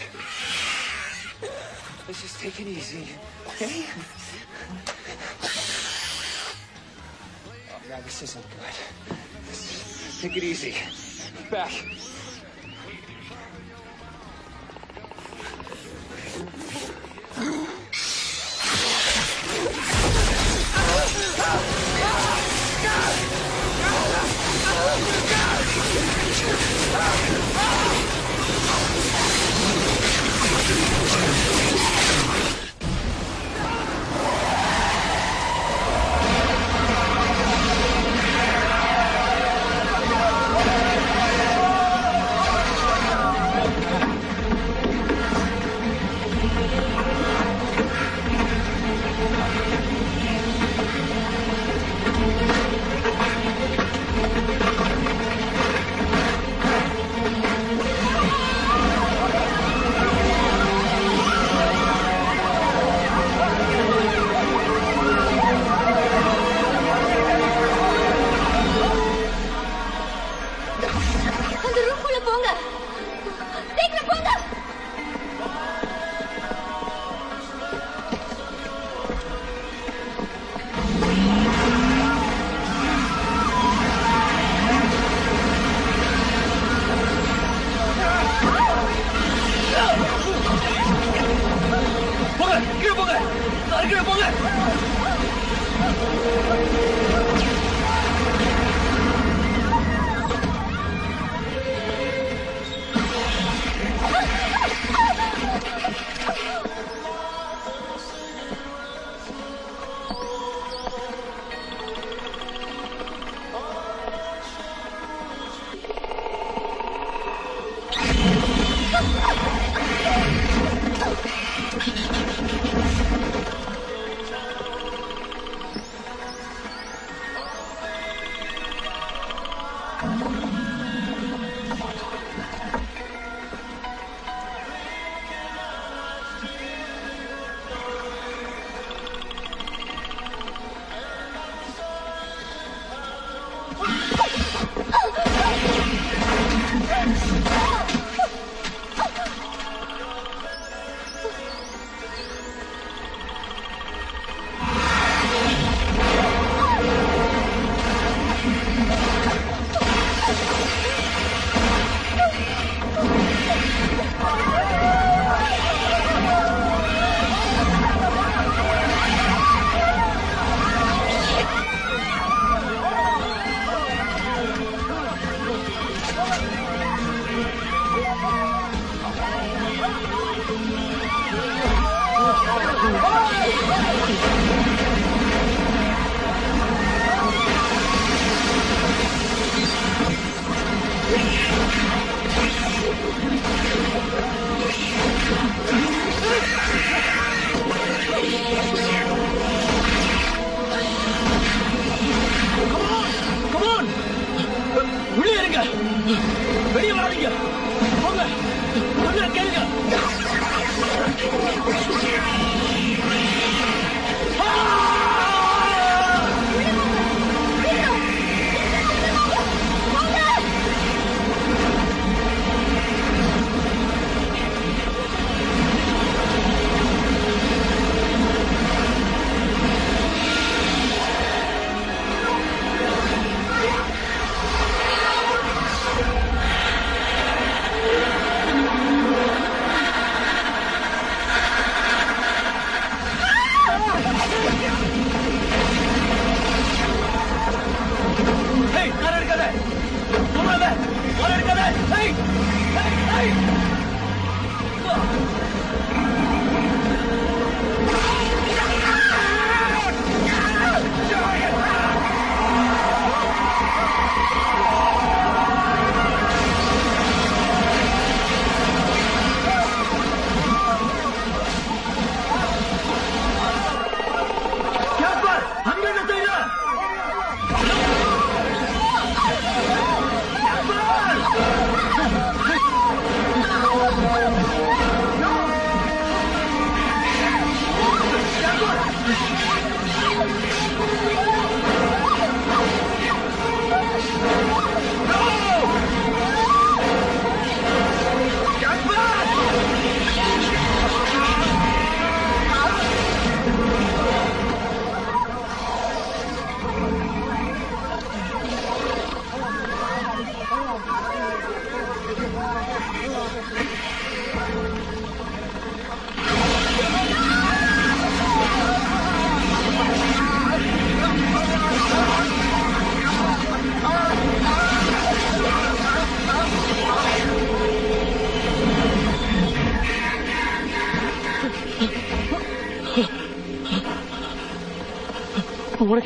C: Let's just take it easy, okay? Oh, God, this isn't good. Let's take it easy. Back. Ah!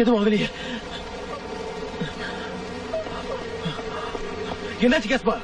C: எதுவும் ஆகலையே. என்னாச்சு கேஸ்பா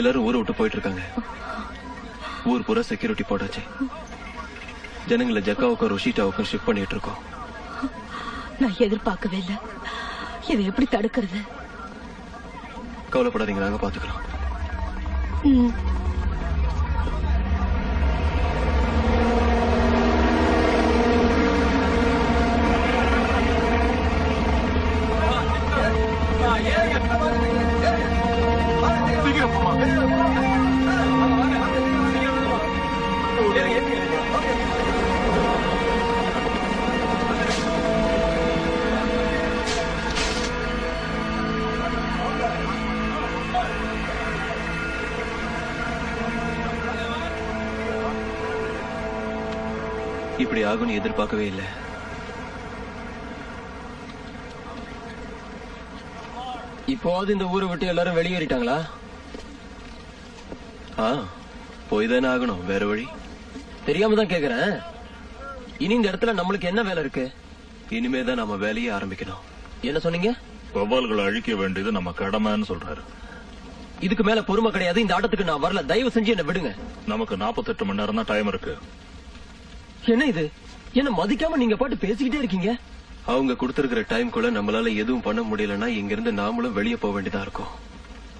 B: எல்லாரும் ஊரை விட்டு போயிட்டு இருக்காங்க ஊர் பூரா செக்யூரிட்டி போட்டாச்சு. ஜனங்களை ஜக்காவுக்கும் ரொஷிட்டாவுக்கும் ஷிஃப்ட் பண்ணிட்டு இருக்கோம்
G: நான் எதிர்பார்க்கவே இல்லை. இதை எப்படி தடுக்கிறது?
B: கவலைப்படாதீங்க நாங்க பாத்துக்கிறோம் ஆகும்னு எதிர்பார்க்கவே இல்லை.
C: இப்போது இந்த ஊரை விட்டு எல்லாரும் வெளியேறிட்டாங்களா?
B: ஆ போய் தானே ஆகணும். வேற வழி?
C: தெரியாம தான் கேக்குறேன். இனி இந்த இடத்துல நம்மளுக்கு என்ன வேலை இருக்கு?
B: இனிமே தான் நம்ம வேலையை ஆரம்பிக்கணும்.
C: என்ன சொன்னீங்க?
F: வவ்வால்களை அழிக்க வேண்டியது நம்ம கடமைன்னு சொல்றாரு.
C: இதுக்கு மேல பொறுமை கிடையாது. இந்த ஆட்டத்துக்கு நான் வரல. தயவு செஞ்சு என்ன விடுங்க.
F: நமக்கு 48 மணி நேரம் தான் டைம் இருக்கு.
C: என்ன இது? என்ன மதிக்காம நீங்க பாட்டு பேசிக்கிட்டே இருக்கீங்க?
B: அவங்க கொடுத்திருக்கிற டைம்குள்ள நம்மளால எதுவும் பண்ண முடியலன்னா இங்க இருந்து நாமளும் வெளியே போக வேண்டியதா இருக்கும்.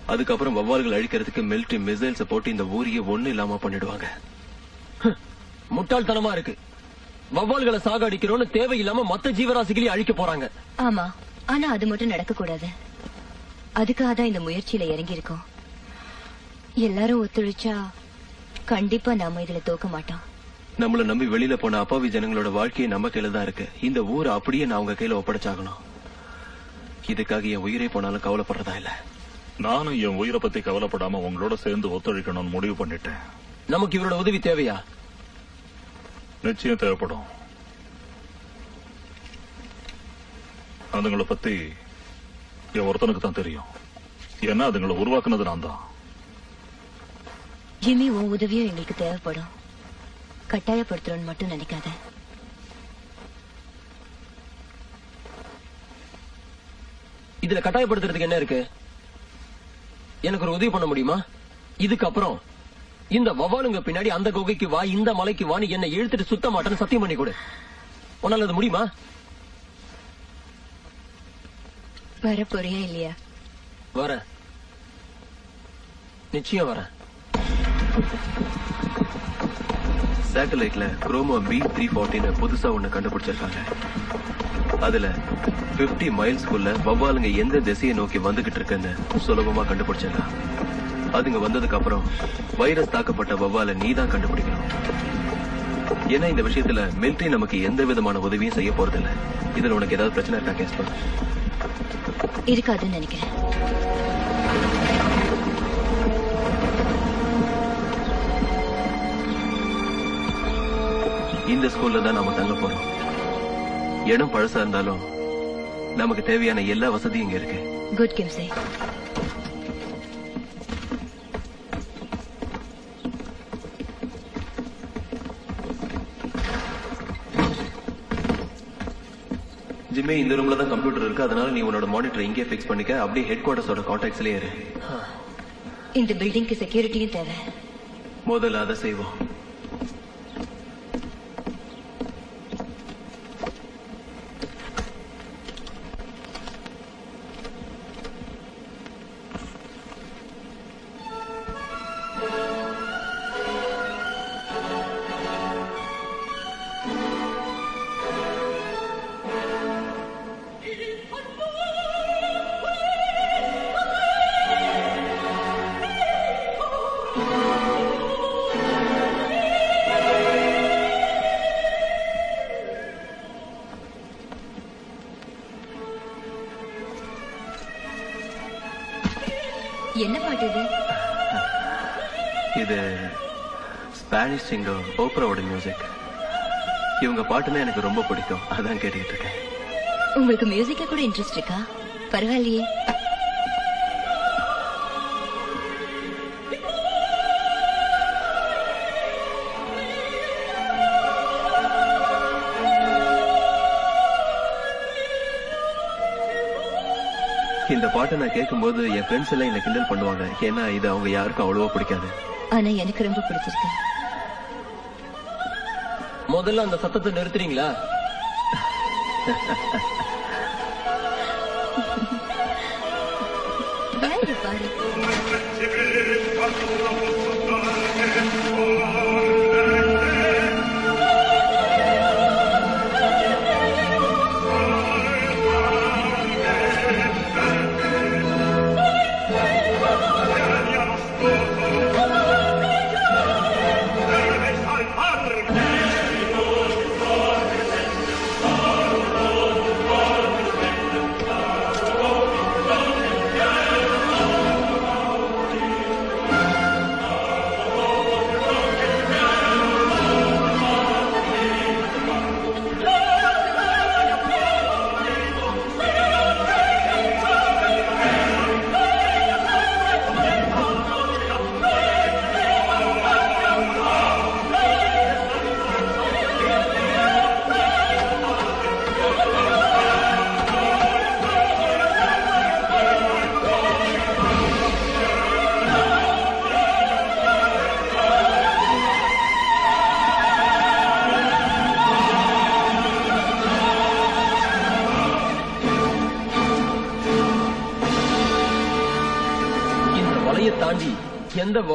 B: அதுக்கப்புறம் வவ்வால்கள் அழிக்கிறதுக்கு மிலிட்டரி மிசைல்ஸ் போட்டு இந்த ஊரையே ஒண்ணு இல்லாம பண்ணிடுவாங்க.
C: முட்டாள்தனமா இருக்கு. வவ்வால்களை சாகடிக்கிறோம்னு தேவையில்லாம மத்த ஜீவராசிகளையும் அழிக்க போறாங்க.
A: ஆமா ஆனா அது மட்டும் நடக்க கூடாது. அதுக்காக தான் இந்த முயற்சியில இறங்கி இருக்கோம் எல்லாரும் ஒத்துழைச்சா கண்டிப்பா நாம இதுல தோக்க மாட்டோம்.
B: நம்மள நம்பி வெளியில போன அப்பாவி ஜனங்களோட வாழ்க்கையை நம்ம கையில தான் இருக்கு. இந்த ஊர் அப்படியே நான் அவங்க கையில ஒப்படைச்சாகணும். இதுக்காக என் உயிரே போனாலும் கவலைப்படுறதா இல்ல?
F: நானும் என் உயிரை பத்தி கவலைப்படாம உங்களோட சேர்ந்து ஒத்துழைக்கணும்னு முடிவு பண்ணிட்டேன்.
C: நமக்கு இவரோட உதவி தேவையா?
F: நிச்சயம் தேவைப்படும். அதுங்களை பத்தி என் ஒருத்தனுக்கு தான் தெரியும். ஏன்னா அதுங்களை உருவாக்குனது நான் தான்.
A: ஜிம்மி உன் உதவியும் எங்களுக்கு தேவைப்படும். கட்டாயப்படுத்துறோன்னு மட்டும் நினைக்காத.
C: இதுல கட்டாயப்படுத்துறதுக்கு என்ன இருக்கு? எனக்கு ஒரு உதவி பண்ண முடியுமா? இதுக்கப்புறம் இந்த வவாலுங்க பின்னாடி அந்த குகைக்கு வா இந்த மலைக்கு வான்னு என்னை இழுத்துட்டு சுத்த மாட்டேன்னு சத்தியம் பண்ணி கொடு. உன்னால அது முடியுமா?
A: வர போறியா இல்லையா?
C: வரேன் நிச்சயம் வரேன்
B: சேட்டலைட்ல குரோமோ பி த்ரீ ஃபார்ட்டின்னு புதுசா ஒண்ணு கண்டுபிடிச்சிருக்காங்க. அதுல 50 மைல்ஸ்க்குள்ள வவ்வாலுங்க எந்த திசையை நோக்கி வந்துகிட்டு இருக்குன்னு சுலபமா கண்டுபிடிச்சிடலாம். அதுங்க வந்ததுக்கு அப்புறம் வைரஸ் தாக்கப்பட்ட வவ்வால நீ தான் கண்டுபிடிக்கணும். ஏன்னா இந்த விஷயத்துல மிலிட்டரி நமக்கு எந்த விதமான உதவியும் செய்ய போறதில்ல. இதுல உனக்கு ஏதாவது பிரச்சனை இருக்கா கேஸ்பர்?
A: இருக்காதுன்னு நினைக்கிறேன்.
B: இந்த ஸ்கூல்ல தான் நாம தங்க போறோம். இடம் பழசா இருந்தாலும் நமக்கு தேவையான எல்லா வசதியும் இங்க இருக்கு.
A: குட் கிம்சே
B: ஜிம்மே இந்த ரூம்ல தான் கம்ப்யூட்டர் இருக்கு. அதனால நீ உன்னோட மானிட்டர் இங்கே ஃபிக்ஸ் பண்ணிக்க. அப்படியே ஹெட் குவார்டர்ஸோட கான்டாக்ட்ஸ்லயே இரு.
A: இந்த பில்டிங்க்கு செக்யூரிட்டியும் தேவை.
B: முதல்ல அதை செய்வோம். சிங்கர் ஓப்ராவோட மியூசிக் இவங்க பாட்டுன்னா எனக்கு ரொம்ப பிடிக்கும். அதான் கேட்டுக்கிட்டு இருக்கேன்
A: உங்களுக்கு மியூசிக்ல கூட இன்ட்ரெஸ்ட் இருக்கா? பரவாயில்லையே.
B: இந்த பாட்டை நான் கேட்கும்போது என் ஃப்ரெண்ட்ஸ் எல்லாம் என்ன கிண்டல் பண்ணுவாங்க. ஏன்னா இது அவங்க யாருக்கும் அவ்வளவா பிடிக்காது.
A: ஆனா எனக்கு ரொம்ப பிடிச்சிருக்கு.
C: முதல்ல அந்த சத்தத்தை நிறுத்துறீங்களா?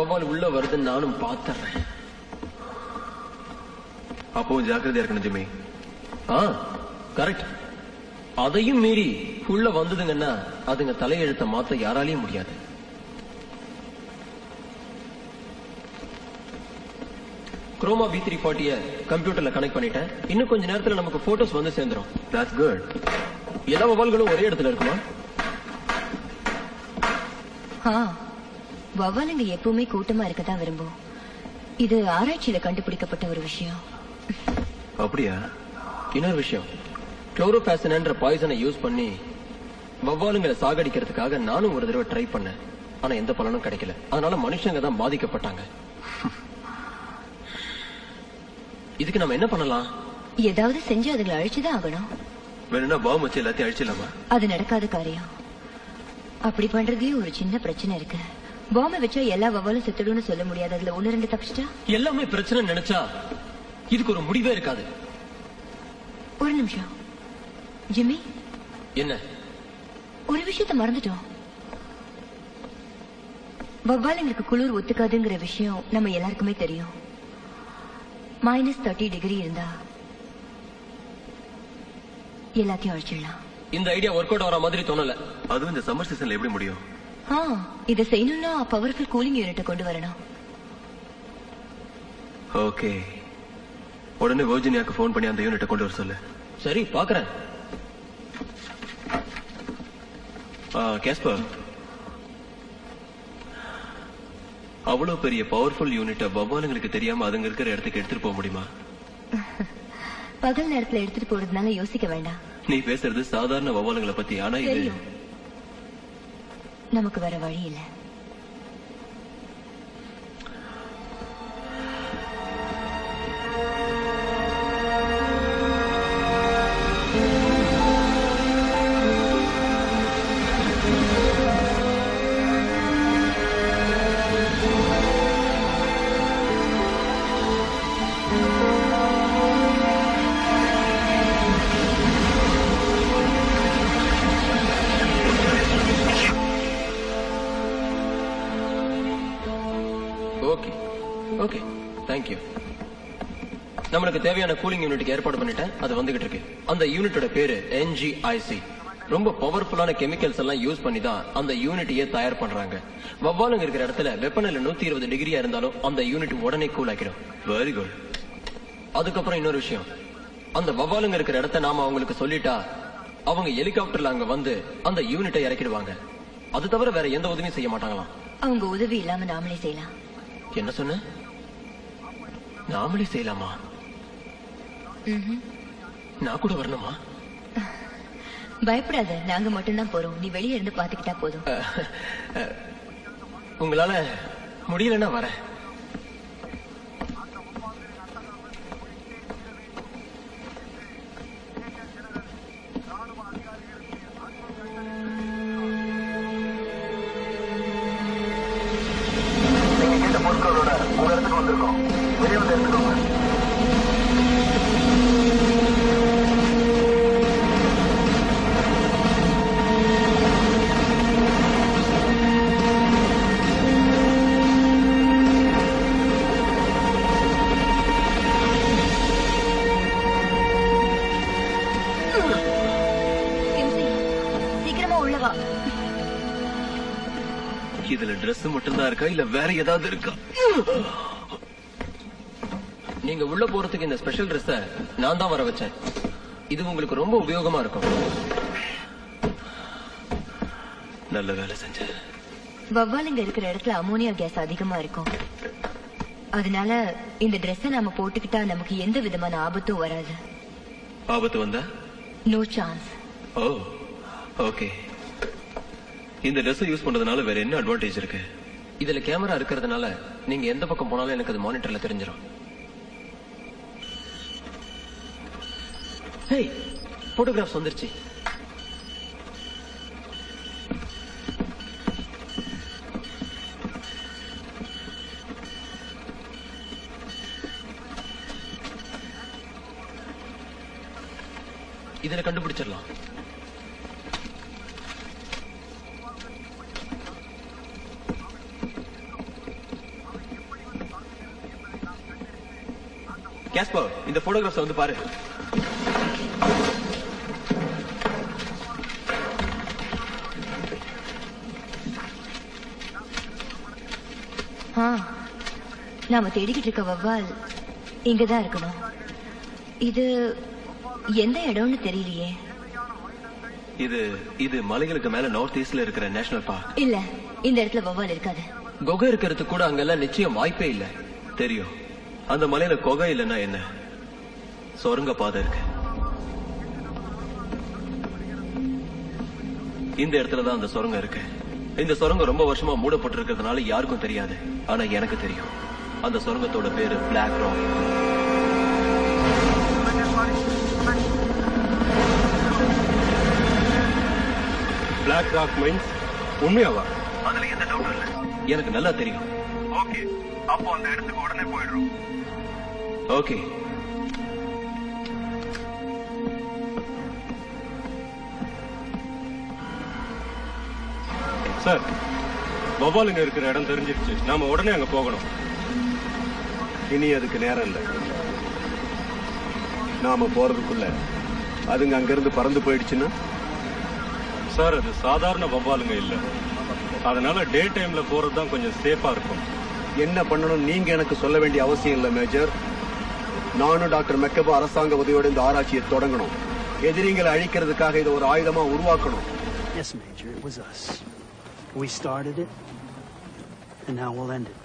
C: வௌவால் உள்ள வருதுன்னு நானும் பாத்துறேன்.
B: அப்போ ஜாக்கிரதையா இருக்கணும் ஜிம்மி.
C: ஆ கரெக்ட் அதையும் மீறி உள்ள வந்ததுங்கன்னா அதுங்க தலையெழுத்த மாத்த யாராலையும் முடியாது. குரோமா பி த்ரீ ஃபார்ட்டிய கம்ப்யூட்டர்ல கனெக்ட் பண்ணிட்டேன். இன்னும் கொஞ்ச நேரத்துல நமக்கு போட்டோஸ் வந்து சேர்ந்துரும்.
B: தட்ஸ் குட்
C: எல்லா வவால்களும் ஒரே இடத்துல இருக்குமா?
A: ஆ. வவ்வாலுங்க எப்பவுமே கூட்டமா இருக்கதான் விரும்பும். இது ஆராய்ச்சியில கண்டுபிடிக்கப்பட்ட ஒரு விஷயம்.
B: அப்படியா?
C: இன்னொரு விஷயம். குளோரோபாசன்ன்ற பாய்சனை யூஸ் பண்ணி வவ்வாலுங்களை சாகடிக்கிறதுக்காக நானும் ஒரு தடவை ட்ரை பண்ணேன். ஆனா எந்த பலனும் கிடைக்கல. அதனால மனுஷங்க தான் பாதிக்கப்பட்டாங்க. இதுக்கு நம்ம என்ன பண்ணலாம்?
A: ஏதாவது செஞ்சு அதுங்களை அழிச்சுதான் ஆகணும்.
B: வேணும்னா பாம்பு வச்சு எல்லாத்தையும் அழிச்சிடலாமா?
A: அது நடக்காத காரியம். அப்படி பண்றதே ஒரு சின்ன பிரச்சனை இருக்கு. பாம்பை வச்சா எல்லா வவ்வாலும் செத்துடும்னு சொல்ல முடியாது. அதுல ஒண்ணு ரெண்டு தப்பிச்சிட்டா?
C: எல்லாமே பிரச்சனை நினைச்சா இதுக்கு ஒரு முடிவே இருக்காது.
A: ஒரு நிமிஷம். ஜிம்மி?
C: என்ன?
A: ஒரு விஷயத்த மறந்துட்டோம். வவ்வாலுங்களுக்கு குளிர் ஒத்துக்காதுங்கிற விஷயம் நம்ம எல்லாருக்குமே தெரியும். மைனஸ் தேர்ட்டி டிகிரி இருந்தா எல்லாத்தையும் அழிச்சிடலாம்.
C: இந்த ஐடியா ஒர்க் அவுட் ஆகிற மாதிரி தோணல.
B: அதுவும் இந்த சம்மர் சீசன்ல எப்படி முடியும்?
A: இதை செய்யணும்னா பவர்ஃபுல் கூலிங் யூனிட்டை கொண்டு வரணும்.
B: ஓகே. உடனே வர்ஜினியாக்கு ஃபோன் பண்ணி அந்த யூனிட்டை கொண்டு வர சொல்லு.
C: சரி பாக்குறேன்.
B: கேஸ்பர் அவ்வளவு பெரிய பவர்ஃபுல் யூனிட்டை வவ்வாலுங்களுக்கு தெரியாம அதுங்க இருக்கிற இடத்துக்கு எடுத்துட்டு போக முடியுமா?
A: பகல் நேரத்துல எடுத்துட்டு போறதுனால யோசிக்க வேண்டாம்.
B: நீ பேசுறது சாதாரண வவ்வாலுங்களை பத்தி ஆனா இது
A: நமக்கு வேற வழி இல்ல
C: நம்மளுக்கு தேவையான கூலிங் யூனிட்டுக்கு ஏற்பாடு பண்ணிட்டேன். அது வந்துகிட்டு இருக்கு. அந்த யூனிட்டோட பேரு என்ஜிஐசி ரொம்ப பவர்ஃபுல்லான கெமிக்கல்ஸ் எல்லாம் யூஸ் பண்ணி தான் அந்த யூனிட்டையே தயார் பண்றாங்க. வவ்வாலுங்க இருக்கிற இடத்துல வெப்பநிலை நூத்தி இருபது டிகிரியா இருந்தாலும் அந்த யூனிட் உடனே கூல் ஆக்கிடும்.
B: வெரி குட்
C: அதுக்கப்புறம் இன்னொரு விஷயம். அந்த வவ்வாலுங்க இருக்கிற இடத்த நாம அவங்களுக்கு சொல்லிட்டா அவங்க ஹெலிகாப்டர்ல அங்க வந்து அந்த யூனிட்டை இறக்கிடுவாங்க. அது தவிர வேற எந்த உதவியும் செய்ய மாட்டாங்களாம்.
A: அவங்க உதவி இல்லாம நாமளே செய்யலாம்.
C: என்ன சொன்ன? நாமளே செய்யலாமா. நான் கூட வரணுமா?
A: பயப்படாத நாங்க மட்டும்தான் போறோம். நீ வெளியே இருந்து பாத்துக்கிட்டா போதும்.
C: உங்களால முடியலன்னா வரேன்.
B: இல்ல வேற ஏதாவது இருக்கா?
C: நீங்க உள்ள போறதுக்கு இந்த ஸ்பெஷல் ட்ரெஸ்ஸ நான் தான் வர வச்சேன். இது உங்களுக்கு ரொம்ப உபயோகமா இருக்கும்.
B: நல்ல வேலை செஞ்ச.
A: வவ்வாலுங்க இருக்கிற இடத்துல அமோனியா கேஸ் அதிகமா இருக்கும். அதனால இந்த Dress-அ நாம போட்டுக்கிட்டா நமக்கு எந்த விதமான ஆபத்தும் வராது.
B: ஆபத்து வந்தா?
A: நோ சான்ஸ்
B: ஓ ஓகே இந்த Dress யூஸ் பண்றதுனால வேற என்ன அட்வான்டேஜ் இருக்கு?
C: இதுல கேமரா இருக்கிறதுனால நீங்க எந்த பக்கம் போனாலும் எனக்கு அது மானிட்டர்ல தெரிஞ்சிடும் ஹேய் போட்டோகிராஃப்ஸ் வந்துருச்சு இதுல கண்டுபிடிச்சிடலாம்
B: கேஸ்பர் போட்டோகிராஃப்ஸ் வந்து பாரு.
A: நாம தேடிக்கிட்டு இருக்க வவ்வால் இங்கதான் இருக்கணும். இது எந்த இடம்னு தெரியலையே.
B: இது இது மலைகளுக்கு மேல நார்த் ஈஸ்ட்ல இருக்கிற நேஷனல் பார்க்
A: இல்ல இந்த இடத்துல வவ்வால் இருக்காது.
C: குகை இருக்கிறதுக்கு கூட அங்கெல்லாம் நிச்சயம் வாய்ப்பே இல்ல.
B: தெரியும். அந்த மலையில குகை இல்லைன்னா என்ன? சுரங்க பாதை இருக்கு. இந்த இடத்துல தான் அந்த சுரங்கம் இருக்கு. இந்த சுரங்கம் ரொம்ப வருஷமா மூடப்பட்டு இருக்கிறதுனால யாருக்கும் தெரியாது. ஆனா எனக்கு தெரியும். அந்த சுரங்கத்தோட பேரு Black Rock
U: Black Rock means
C: உண்மையாவா?
D: அதுல எந்த டவுட்டும் இல்ல.
C: எனக்கு நல்லா தெரியும்.
D: ஓகே அப்போ அந்த இடத்துக்கு உடனே போயிடுறோம்.
C: Okay sir. வவ்வாலுங்க இருக்கிற இடம் தெரிஞ்சிருச்சு. நாம உடனே அங்க போகணும்.
U: இனி அதுக்கு நேரம் இல்லை. நாம போறதுக்குள்ள அதுங்க அங்கிருந்து பறந்து போயிடுச்சுன்னா?
C: சார் அது சாதாரண வவ்வாலுங்க இல்ல. அதனால டே டைம்ல போறது தான் கொஞ்சம் சேஃபா இருக்கும்.
U: என்ன பண்ணணும் நீங்க எனக்கு சொல்ல வேண்டிய அவசியம் இல்லை மேஜர். நானும் டாக்டர் மெக்கபா அரசாங்க உதவியோட இந்த ஆராய்ச்சியை தொடங்கணும். எதிரிங்களை அழிக்கிறதுக்காக இதை ஒரு ஆயுதமா உருவாக்கணும்.
V: Yes, Major, it was us. We started it, and now we'll end it.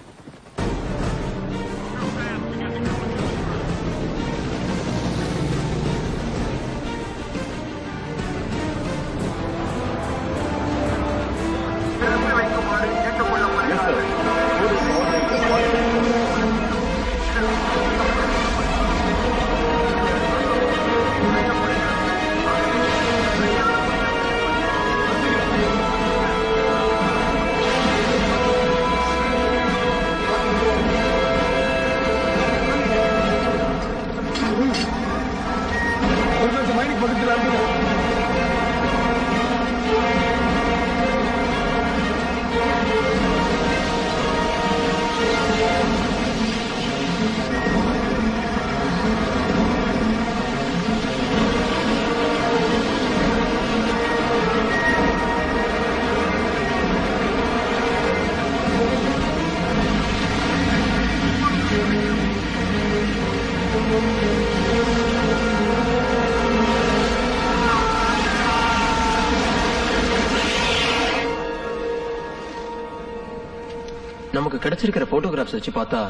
C: நமக்கு கிடைச்சிருக்கிற போட்டோகிராஃப்ஸ் வச்சு பார்த்தா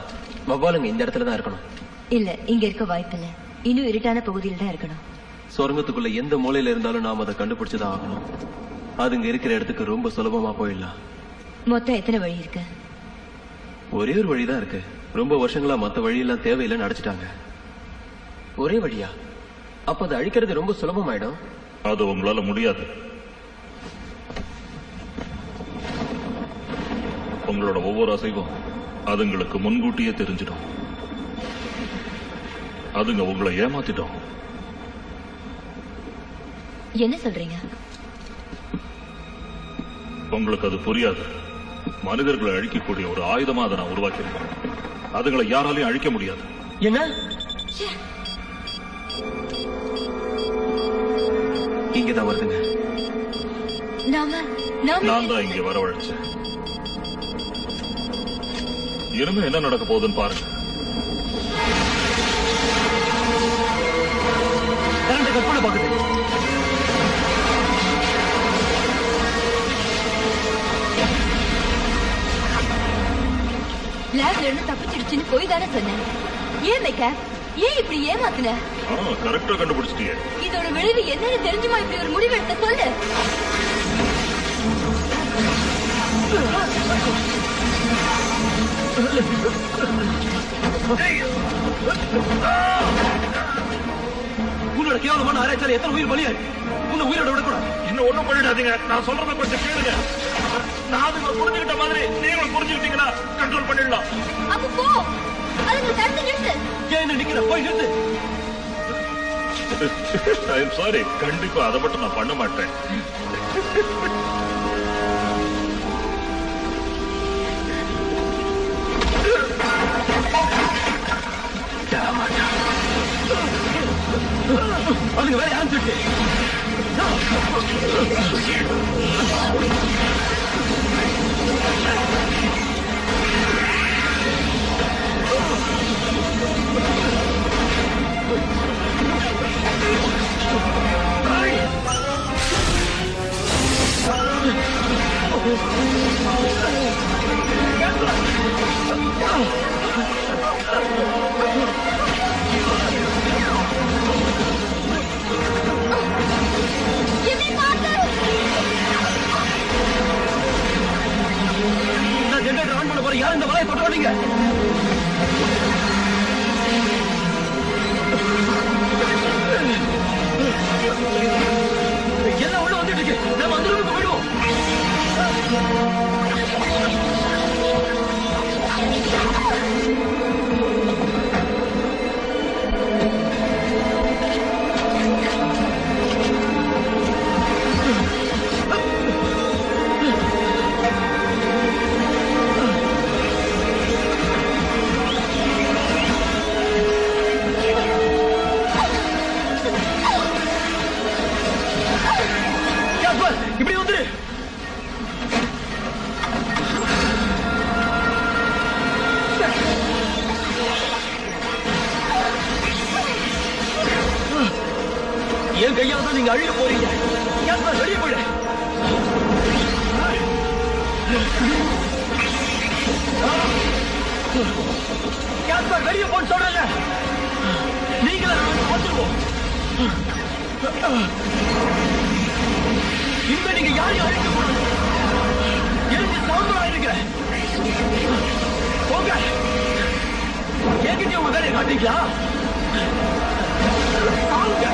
C: வவ்வாலுங்க இந்த இடத்துல தான் இருக்கணும்.
A: இல்ல இங்க இருக்க வாய்ப்பில்ல. இன்னும் இருட்டான பகுதியில் தான் இருக்கணும்.
B: சொர்க்கத்துக்குள்ள எந்த மூலையில இருந்தாலும் நாம அதை கண்டுபிடிச்சுதான் ஆகணும். அதுங்க இருக்கிற இடத்துக்கு ரொம்ப சுலபமா போயிடலாம்.
A: மொத்தம் எத்தனை வழி இருக்கு?
B: ஒரே ஒரு வழிதான் இருக்கு. ரொம்ப வருஷங்களா மத்த வழியெல்லாம் தேவையில்லைன்னு அடைச்சிட்டாங்க
C: ஒரே வழியா? அப்ப அதை அழிக்கிறது ரொம்ப சுலபமாயிடும்.
F: அது உங்களால முடியாது. உங்களோட ஒவ்வொரு அசைவும் அதுங்களுக்கு முன்கூட்டியே தெரிஞ்சிடும். அதுங்க உங்களை ஏமாத்திட்டோம்
A: என்ன சொல்றீங்க?
F: உங்களுக்கு அது புரியாது. மனிதர்களை அழிக்கக்கூடிய ஒரு ஆயுதமா அதை நான் உருவாக்கியிருக்கேன். அதுங்களை யாராலையும் அழிக்க முடியாது.
C: என்ன?
B: இங்கதான் வருதுங்க.
F: நான் தான் இங்க வரவழைச்சேன். இனிமே என்ன நடக்க போகுதுன்னு பாருங்க.
C: கரண்ட் பண்ண பாக்குது?
A: லேப்ல இருந்து தப்பிச்சிடுச்சுன்னு போய் தானே சொன்னேன். ஏன் மேக்க? ஏன் இப்படி ஏமாத்துன?
F: கரெக்டா
A: இதோட விளைவு என்னன்னு தெரிஞ்சுமா இப்படி ஒரு முடிவு எடுத்த? சொல்லு.
C: உன்னோட கேவலமான ஆராய்ச்சியால எத்தனை உயிர் பலியா உன்னை உயிரோட விடக்கூடாது.
F: இன்னும் ஒண்ணும் பண்ணிடாதீங்க நான் சொல்றத கொஞ்சம் கேளுங்க. நான் அதுங்களை புரிஞ்சுக்கிட்ட மாதிரி நீங்களும் புரிஞ்சுக்கிட்டீங்கன்னா கண்ட்ரோல் பண்ணிடலாம்.
A: அப்ப போ. அதுக்கு தடுத்து நிறுத்து.
C: ஏன் என்ன நிக்கிற? போய் நிறுத்து.
F: ஐ எம் சாரி கண்டிப்பா அதை மட்டும் நான் பண்ண மாட்டேன்.
C: அதுக்கு வேற ஆரம்பிச்சிட்டு நான் ஜெனரேட்டர் ஆன் பண்ண போறேன் யாரும் இந்த வலையை தொட்டாதீங்க எல்லாம் உள்ள வந்துட்டு இருக்கு? நம்ம அந்த ரூமுக்கு கையால தான் நீங்க அழிய போறீங்க. வெளியே போயிட கேஸ்பர் வெளியே போன்னு சொல்றேன்ல நீங்கள பார்த்துருவோம். இந்த நீங்க யாரையும் அழிக்க கூடாது. எழுந்து சவுந்தரா சவுந்தராயிருங்க போங்க. என்கிட்ட உங்க வேலையை காட்டீங்களா சாவுங்க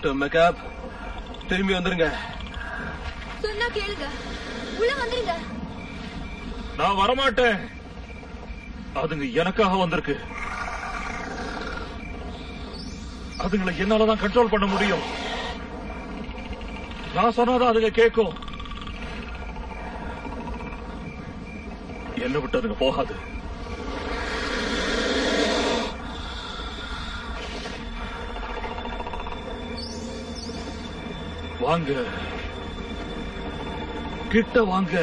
C: டாக்டர் மெக்காப் திரும்பி வந்துருங்க.
A: சொன்னா கேளுங்க. உள்ள வந்துருங்க.
F: நான் வரமாட்டேன். அதுங்க எனக்காக வந்திருக்கு. அதுங்களை என்னாலதான் கண்ட்ரோல் பண்ண முடியும். நான் சொன்னாதான் அதுங்க கேட்கும். என்ன விட்டு அதுங்க போகாது. வாங்க. கிட்ட வாங்க.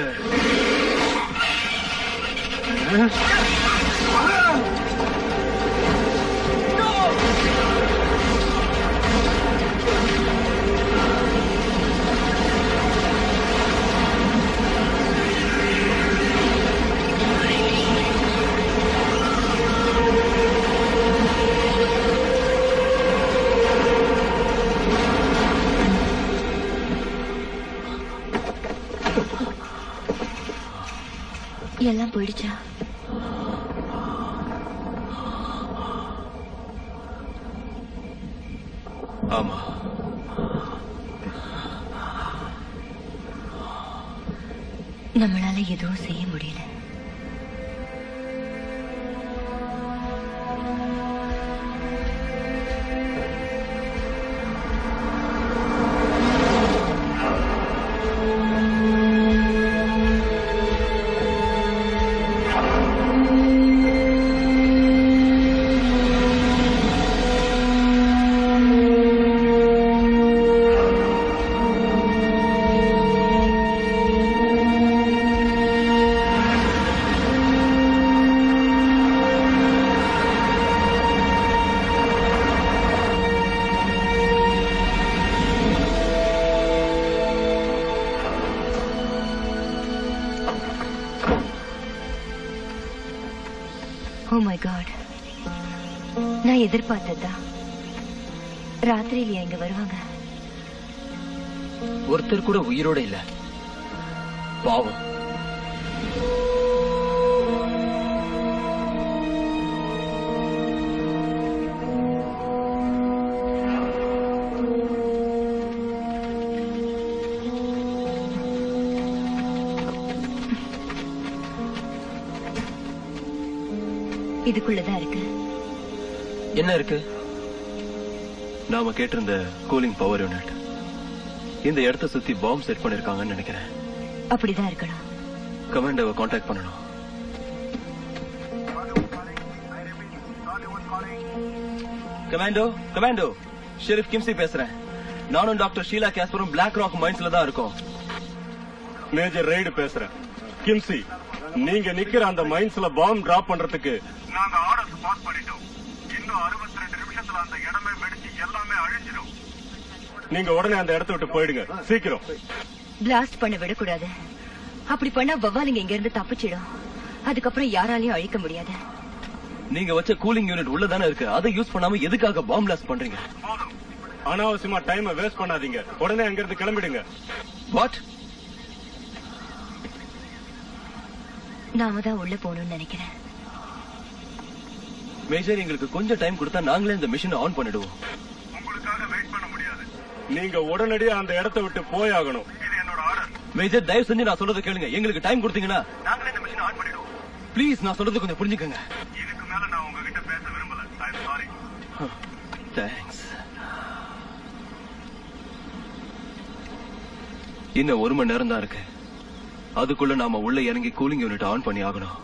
A: எல்லாம் போயிடுச்சா
B: ஆமா
A: நம்மளால எதுவும் செய்ய எதிர்பார்த்ததுதான் எதிர்பார்த்ததா ராத்திரியில இங்க வருவாங்க.
C: ஒருத்தர் கூட உயிரோட இல்ல. என்ன இருக்கு?
B: நாம கேட்டிருந்த கூலிங் பவர் யூனிட் இந்த இடத்த சுத்தி பாம்பு செட் பண்ணிருக்காங்கன்னு நினைக்கிறேன்.
A: அப்படிதான் இருக்கணும்
B: கமாண்டோவை காண்டாக்ட் பண்ணணும். கமாண்டோ கமாண்டோ ஷெரீப் கிம்சி பேசுறேன். நானும் டாக்டர் ஷீலா கேஸ்பரும் பிளாக் ராக் மைன்ஸ்ல தான் இருக்கோம்.
W: மேஜர் ரெய்டு பேசுறேன். கிம்சி நீங்க நிக்கிற அந்த மைன்ஸ்ல பாம் டிராப் பண்றதுக்கு
P: நாங்க ஆர்டர்ஸ் பாஸ் பண்ணிட்டோம். அறுபத்தி ரெண்டு நிமிஷத்துல அந்த இடமே வெடிச்சு எல்லாமே அழிஞ்சிடும்
W: நீங்க உடனே அந்த இடத்த விட்டு போயிடுங்க. சீக்கிரம்.
A: பிளாஸ்ட் பண்ண விடக்கூடாது. அப்படி பண்ணா வவ்வாலுங்க இங்க இருந்து தப்பிச்சிடும். அதுக்கப்புறம் யாராலையும் அழிக்க முடியாது.
B: நீங்க வச்ச கூலிங் யூனிட் உள்ள தானே இருக்கு? அதை யூஸ் பண்ணாம எதுக்காக பாம்பு பிளாஸ்ட் பண்றீங்க?
W: அனாவசியமா டைமை வேஸ்ட் பண்ணாதீங்க. உடனே அங்க இருந்து கிளம்பிடுங்க.
B: வாட்
A: நாம தான் உள்ள போகணும்னு நினைக்கிறேன்.
B: மேஜர் எங்களுக்கு கொஞ்சம் டைம் கொடுத்தா நாங்களே இந்த மிஷினை ஆன் பண்ணிடுவோம்.
W: நீங்க உடனடியா அந்த இடத்த விட்டு போயாகணும்.
B: மேஜர் தயவு செஞ்சு நான் சொல்றதை கேளுங்க. எங்களுக்கு டைம் கொடுத்தீங்கன்னா நாங்களே இந்த மிஷினை ஆன் பண்ணிடுவோம். ப்ளீஸ் நான் சொல்றது கொஞ்சம் புரிஞ்சுக்கங்க.
P: இதுக்கு மேல நான் உங்ககிட்ட பேச விரும்பல. ஐ சாரி
B: தேங்க்ஸ் இன்னும் ஒரு மணி நேரம் தான் இருக்கு. அதுக்குள்ள நாம உள்ள இறங்கி கூலிங் யூனிட் ஆன் பண்ணி ஆகணும்.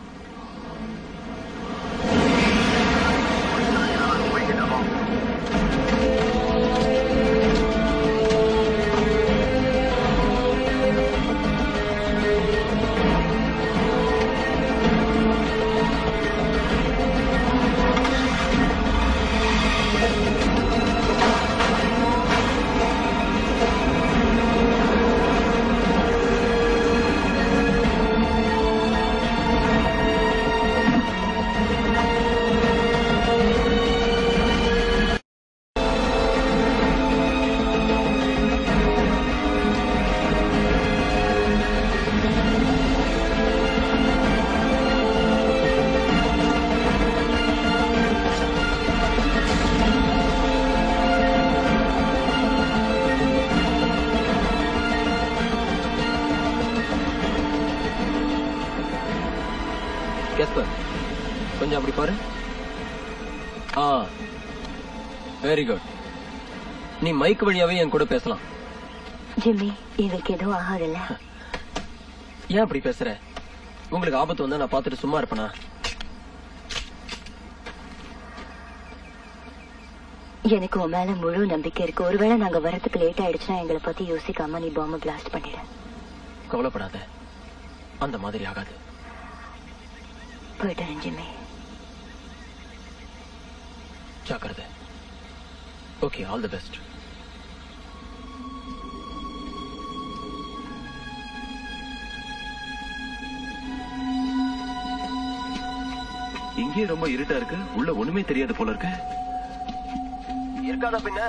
C: மைக் வழியாவே என் கூட பேசலாம்.
A: ஜிம்மி எங்களுக்கு எதுவும் ஆகாதுல்ல.
C: ஏன் அப்படி பேசுற? உங்களுக்கு ஆபத்து வந்தா நான் பார்த்துட்டு சும்மா இருப்பேனா?
A: எனக்கு உன் மேல முழு நம்பிக்கை இருக்கு. ஒருவேளை நாங்க வரதுக்கு லேட் ஆயிடுச்சுன்னா எங்களை பத்தி யோசிக்காம நீ பாம்பு பிளாஸ்ட் பண்ணிடு.
C: கவலைப்படாத. அந்த மாதிரி ஆகாது.
A: போயிட்டு ஜிம்மி.
C: ஜாக்கிரதை. ஓகே ஆல் தி பெஸ்ட்
B: இங்கே ரொம்ப இருட்டா இருக்கு. உள்ள ஒண்ணுமே தெரியாது போல இருக்கு.
C: இருக்காதா பின்ன?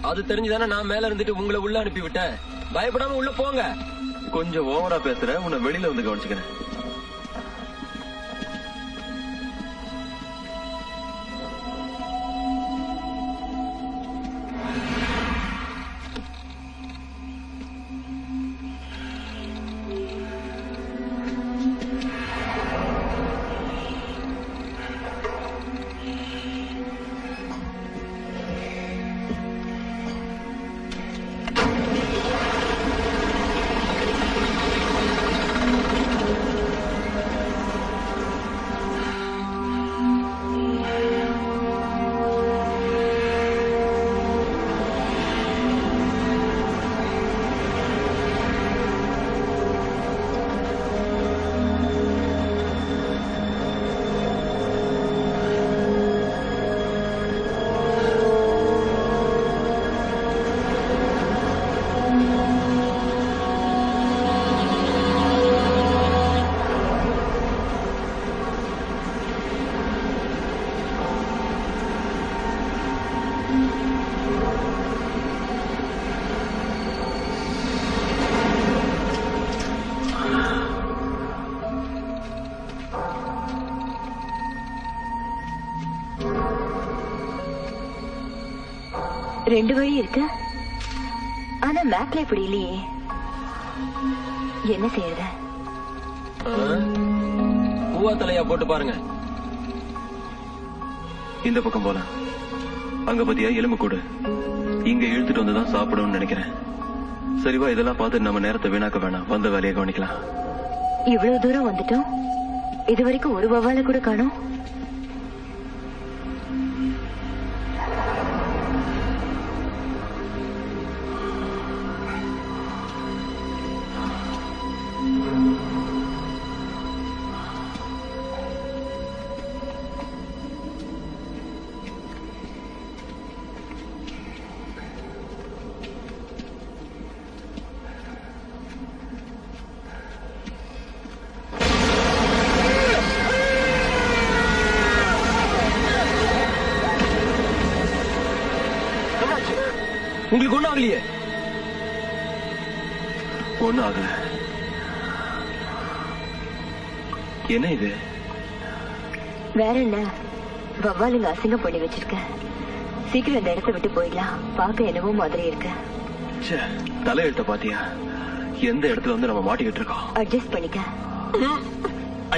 C: அது தெரிஞ்சுதானே நான் மேல இருந்துட்டு உங்களை உள்ள அனுப்பி விட்டேன் பயப்படாம உள்ள போங்க.
B: கொஞ்சம் ஓவரா பேசுற உன்னை வெளியில வந்து கவனிச்சுக்கிறேன்.
A: ரெண்டு வழி இருக்கு. ஆனா மேப்ல இப்படி இல்லையே. என்ன செய்யறது?
C: பூவா தலையா போட்டு பாருங்க.
B: இந்த பக்கம் போலாம். அங்க பத்தியா எலும்பு கூடு. இங்க இழுத்துட்டு வந்து தான் சாப்பிடணும்னு நினைக்கிறேன். சரிவா இதெல்லாம் பார்த்து நம்ம நேரத்தை வீணாக்க வேணாம். வந்த வேலையை கவனிக்கலாம்.
A: இவ்வளவு தூரம் வந்துட்டோம். இது வரைக்கும் ஒரு வவ்வால கூட காணோம். வவ்வாலுங்க அசிங்கம் பண்ணி வச்சிருக்க. சீக்கிரம் இந்த இடத்த விட்டு போயிடலாம். பார்க்க என்னவோ மாதிரி இருக்கு.
B: தலையெழுத்த பாத்தியா? எந்த இடத்துல வந்து நம்ம மாட்டிக்கிட்டு இருக்கோம்?
A: அட்ஜஸ்ட் பண்ணிக்க.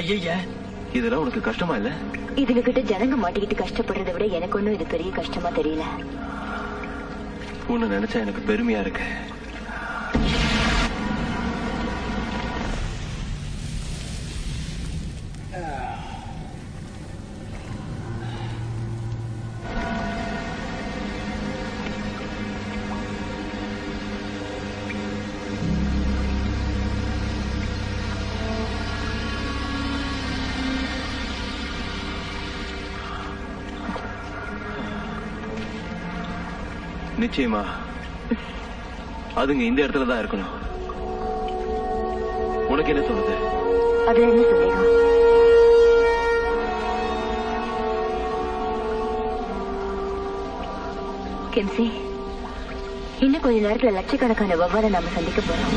B: ஐய இதெல்லாம் உனக்கு கஷ்டமா இல்ல?
A: இதுங்க கிட்ட ஜனங்க மாட்டிக்கிட்டு கஷ்டப்படுறதை விட எனக்கு ஒன்றும் இது பெரிய கஷ்டமா தெரியல.
B: உன்னை நினைச்சா எனக்கு பெருமையா இருக்கு. நிச்சயமா. அதுங்க இந்த இடத்துல தான் இருக்கணும். உனக்கு என்ன தோணுது?
A: அதுல என்ன சந்தேகம் கிம்சி இன்னும் கொஞ்ச நேரத்துல லட்சக்கணக்கான வவ்வாலை நாம சந்திக்க போறோம்.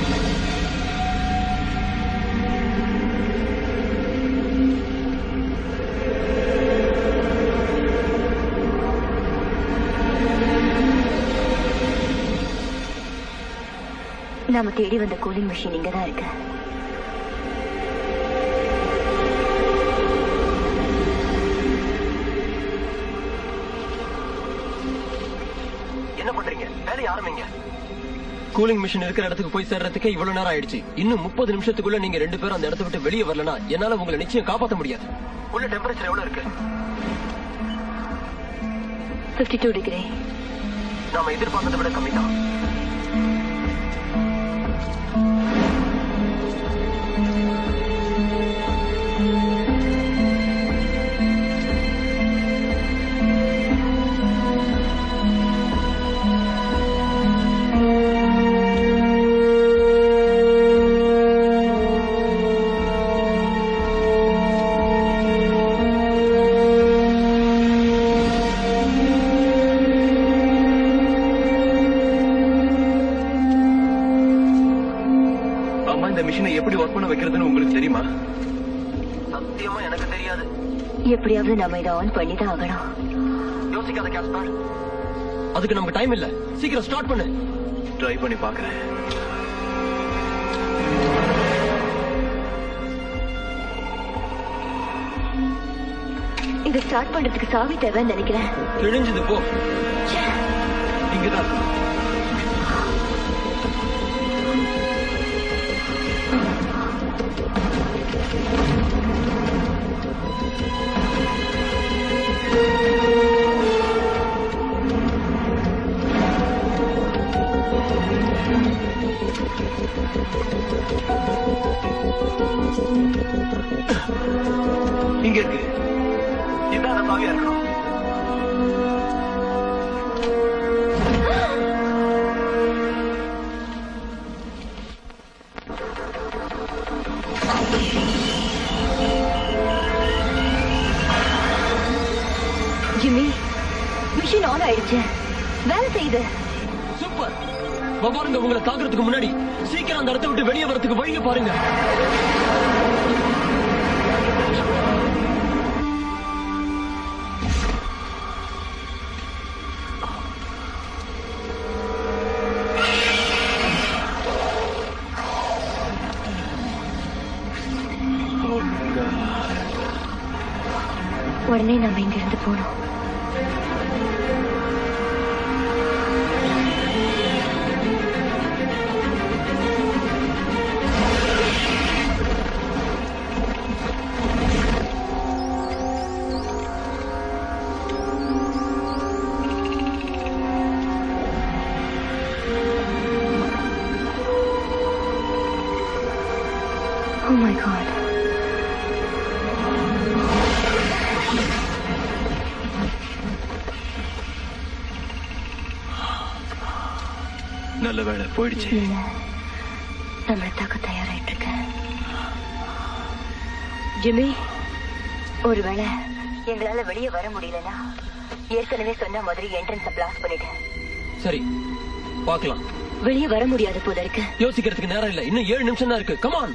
A: நாம தேடி வந்த கூலிங் மிஷின் இங்கதான் இருக்கு.
C: என்ன பண்றீங்க? வேலையை ஆரம்பிங்க. கூலிங் மிஷின் இருக்கிற இடத்துக்கு போய் சேர்றதுக்கே இவ்வளவு நேரம் ஆயிடுச்சு. இன்னும் முப்பது நிமிஷத்துக்குள்ள நீங்க ரெண்டு பேரும் அந்த இடத்த விட்டு வெளியே வரலனா என்னால உங்களை நிச்சயம் காப்பாத்த முடியாது. உள்ள டெம்பரேச்சர் எவ்வளவு இருக்கு?
A: பிப்டி டூ டிகிரி
C: நாம எதிர்பார்த்ததை விட கம்மி தான்
A: நாம இதை ஆன் பண்ணி தான் ஆகணும்.
C: யோசிக்காத கேஸ்பர். அதுக்கு நமக்கு டைம் இல்ல. சீக்கிரம் ஸ்டார்ட் பண்ணு.
B: ட்ரை பண்ணி பாக்குறேன்
A: இதை ஸ்டார்ட் பண்றதுக்கு சாவி தேவைன்னு நினைக்கிறேன்.
C: கிழிஞ்சது போ.
B: இங்கதான்.
C: ஆரம்பிக்கிறதுக்கு முன்னாடி சீக்கிரம் அந்த இடத்தை விட்டு வெளியே வரதுக்கு வழியை பாருங்க.
A: உடனே நாம இங்க இருந்து போனோம் இல்ல நம்மளை தாக்க தயாராயிட்டு இருக்க ஜிம்மி ஒருவேளை எங்களால வெளியே வர முடியலனா ஏற்கனவே சொன்ன மாதிரி என்ட்ரன்ஸ பிளாஸ் பண்ணிட்டேன்.
C: சரி பார்க்கலாம்.
A: வெளியே வர முடியாது போல இருக்கு.
C: யோசிக்கிறதுக்கு நேரம் இல்ல. இன்னும் ஏழு நிமிஷம் தான் இருக்கு கமான்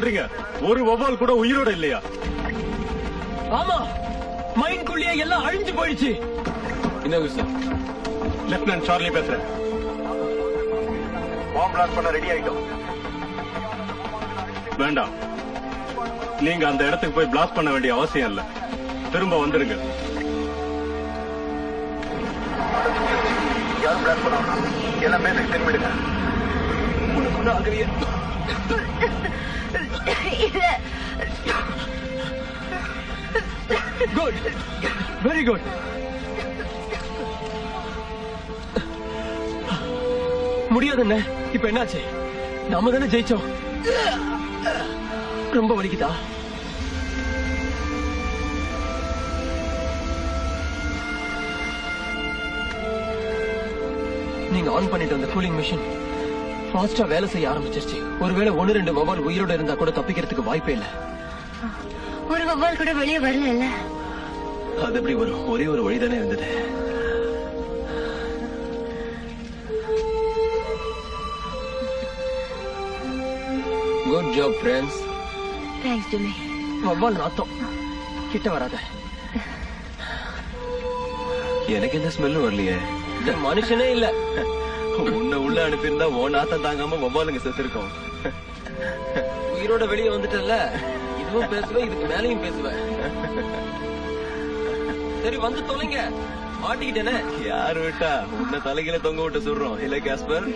W: சொல்றீங்க? ஒரு வவ்வால் கூட உயிரோட இல்லையா?
C: ஆமா. மைண்ட்குள்ளேயே எல்லாம் அழிஞ்சு போயிடுச்சு.
W: என்ன சார் லெப்டினன்ட் சார்லி பேசுறேன். பாம்பு பிளாஸ்ட் பண்ண ரெடி ஆயிட்டோம். வேண்டாம். நீங்க அந்த இடத்துக்கு போய் பிளாஸ்ட் பண்ண வேண்டிய அவசியம் இல்ல. திரும்ப வந்துருங்க.
U: யாரும் எல்லாம் பேசுக்கு திரும்பிடுங்க
C: உனக்கு ஒன்றும் முடியாது என்ன இப்ப என்னாச்சு? நாம தானே ஜெயிச்சோம். ரொம்ப வலிக்குதா? நீங்க ஆன் பண்ணிட்டு வந்த கூலிங் மிஷின் ஃபாஸ்டா வேலை செய்ய ஆரம்பிச்சிருச்சு. ஒருவேளை ஒன்னு ரெண்டு மொபைல் உயிரோட இருந்தா கூட தப்பிக்கிறதுக்கு வாய்ப்பே இல்ல.
A: ஒரு வவ்வால் கூட வெளியே வரல
B: அது எப்படி வரும்? ஒரே ஒரு வழிதானே இருந்தது.
C: Good job friends
A: thanks Jimmy
C: வவ்வால் நாத்தம் கிட்ட வராத
B: எனக்கு எந்த ஸ்மெல்லும் வரலையே.
C: இந்த மனுஷனே இல்ல.
B: உன்னை உள்ள அனுப்பியிருந்தா ஓ நாத்தம் தாங்காம வவ்வாலுங்க செத்துருக்கோம்.
C: உயிரோட வெளியே வந்துட்டல இதுவும் பேசுவேன் இதுக்கு மேலையும் பேசுவேன். சரி வந்து தொலைங்க. மாட்டிக்கிட்டேனே.
B: யாரு விட்டா? உன்னை தலைகில தொங்க விட்டு சொல்றோம் இல்ல காஸ்பர்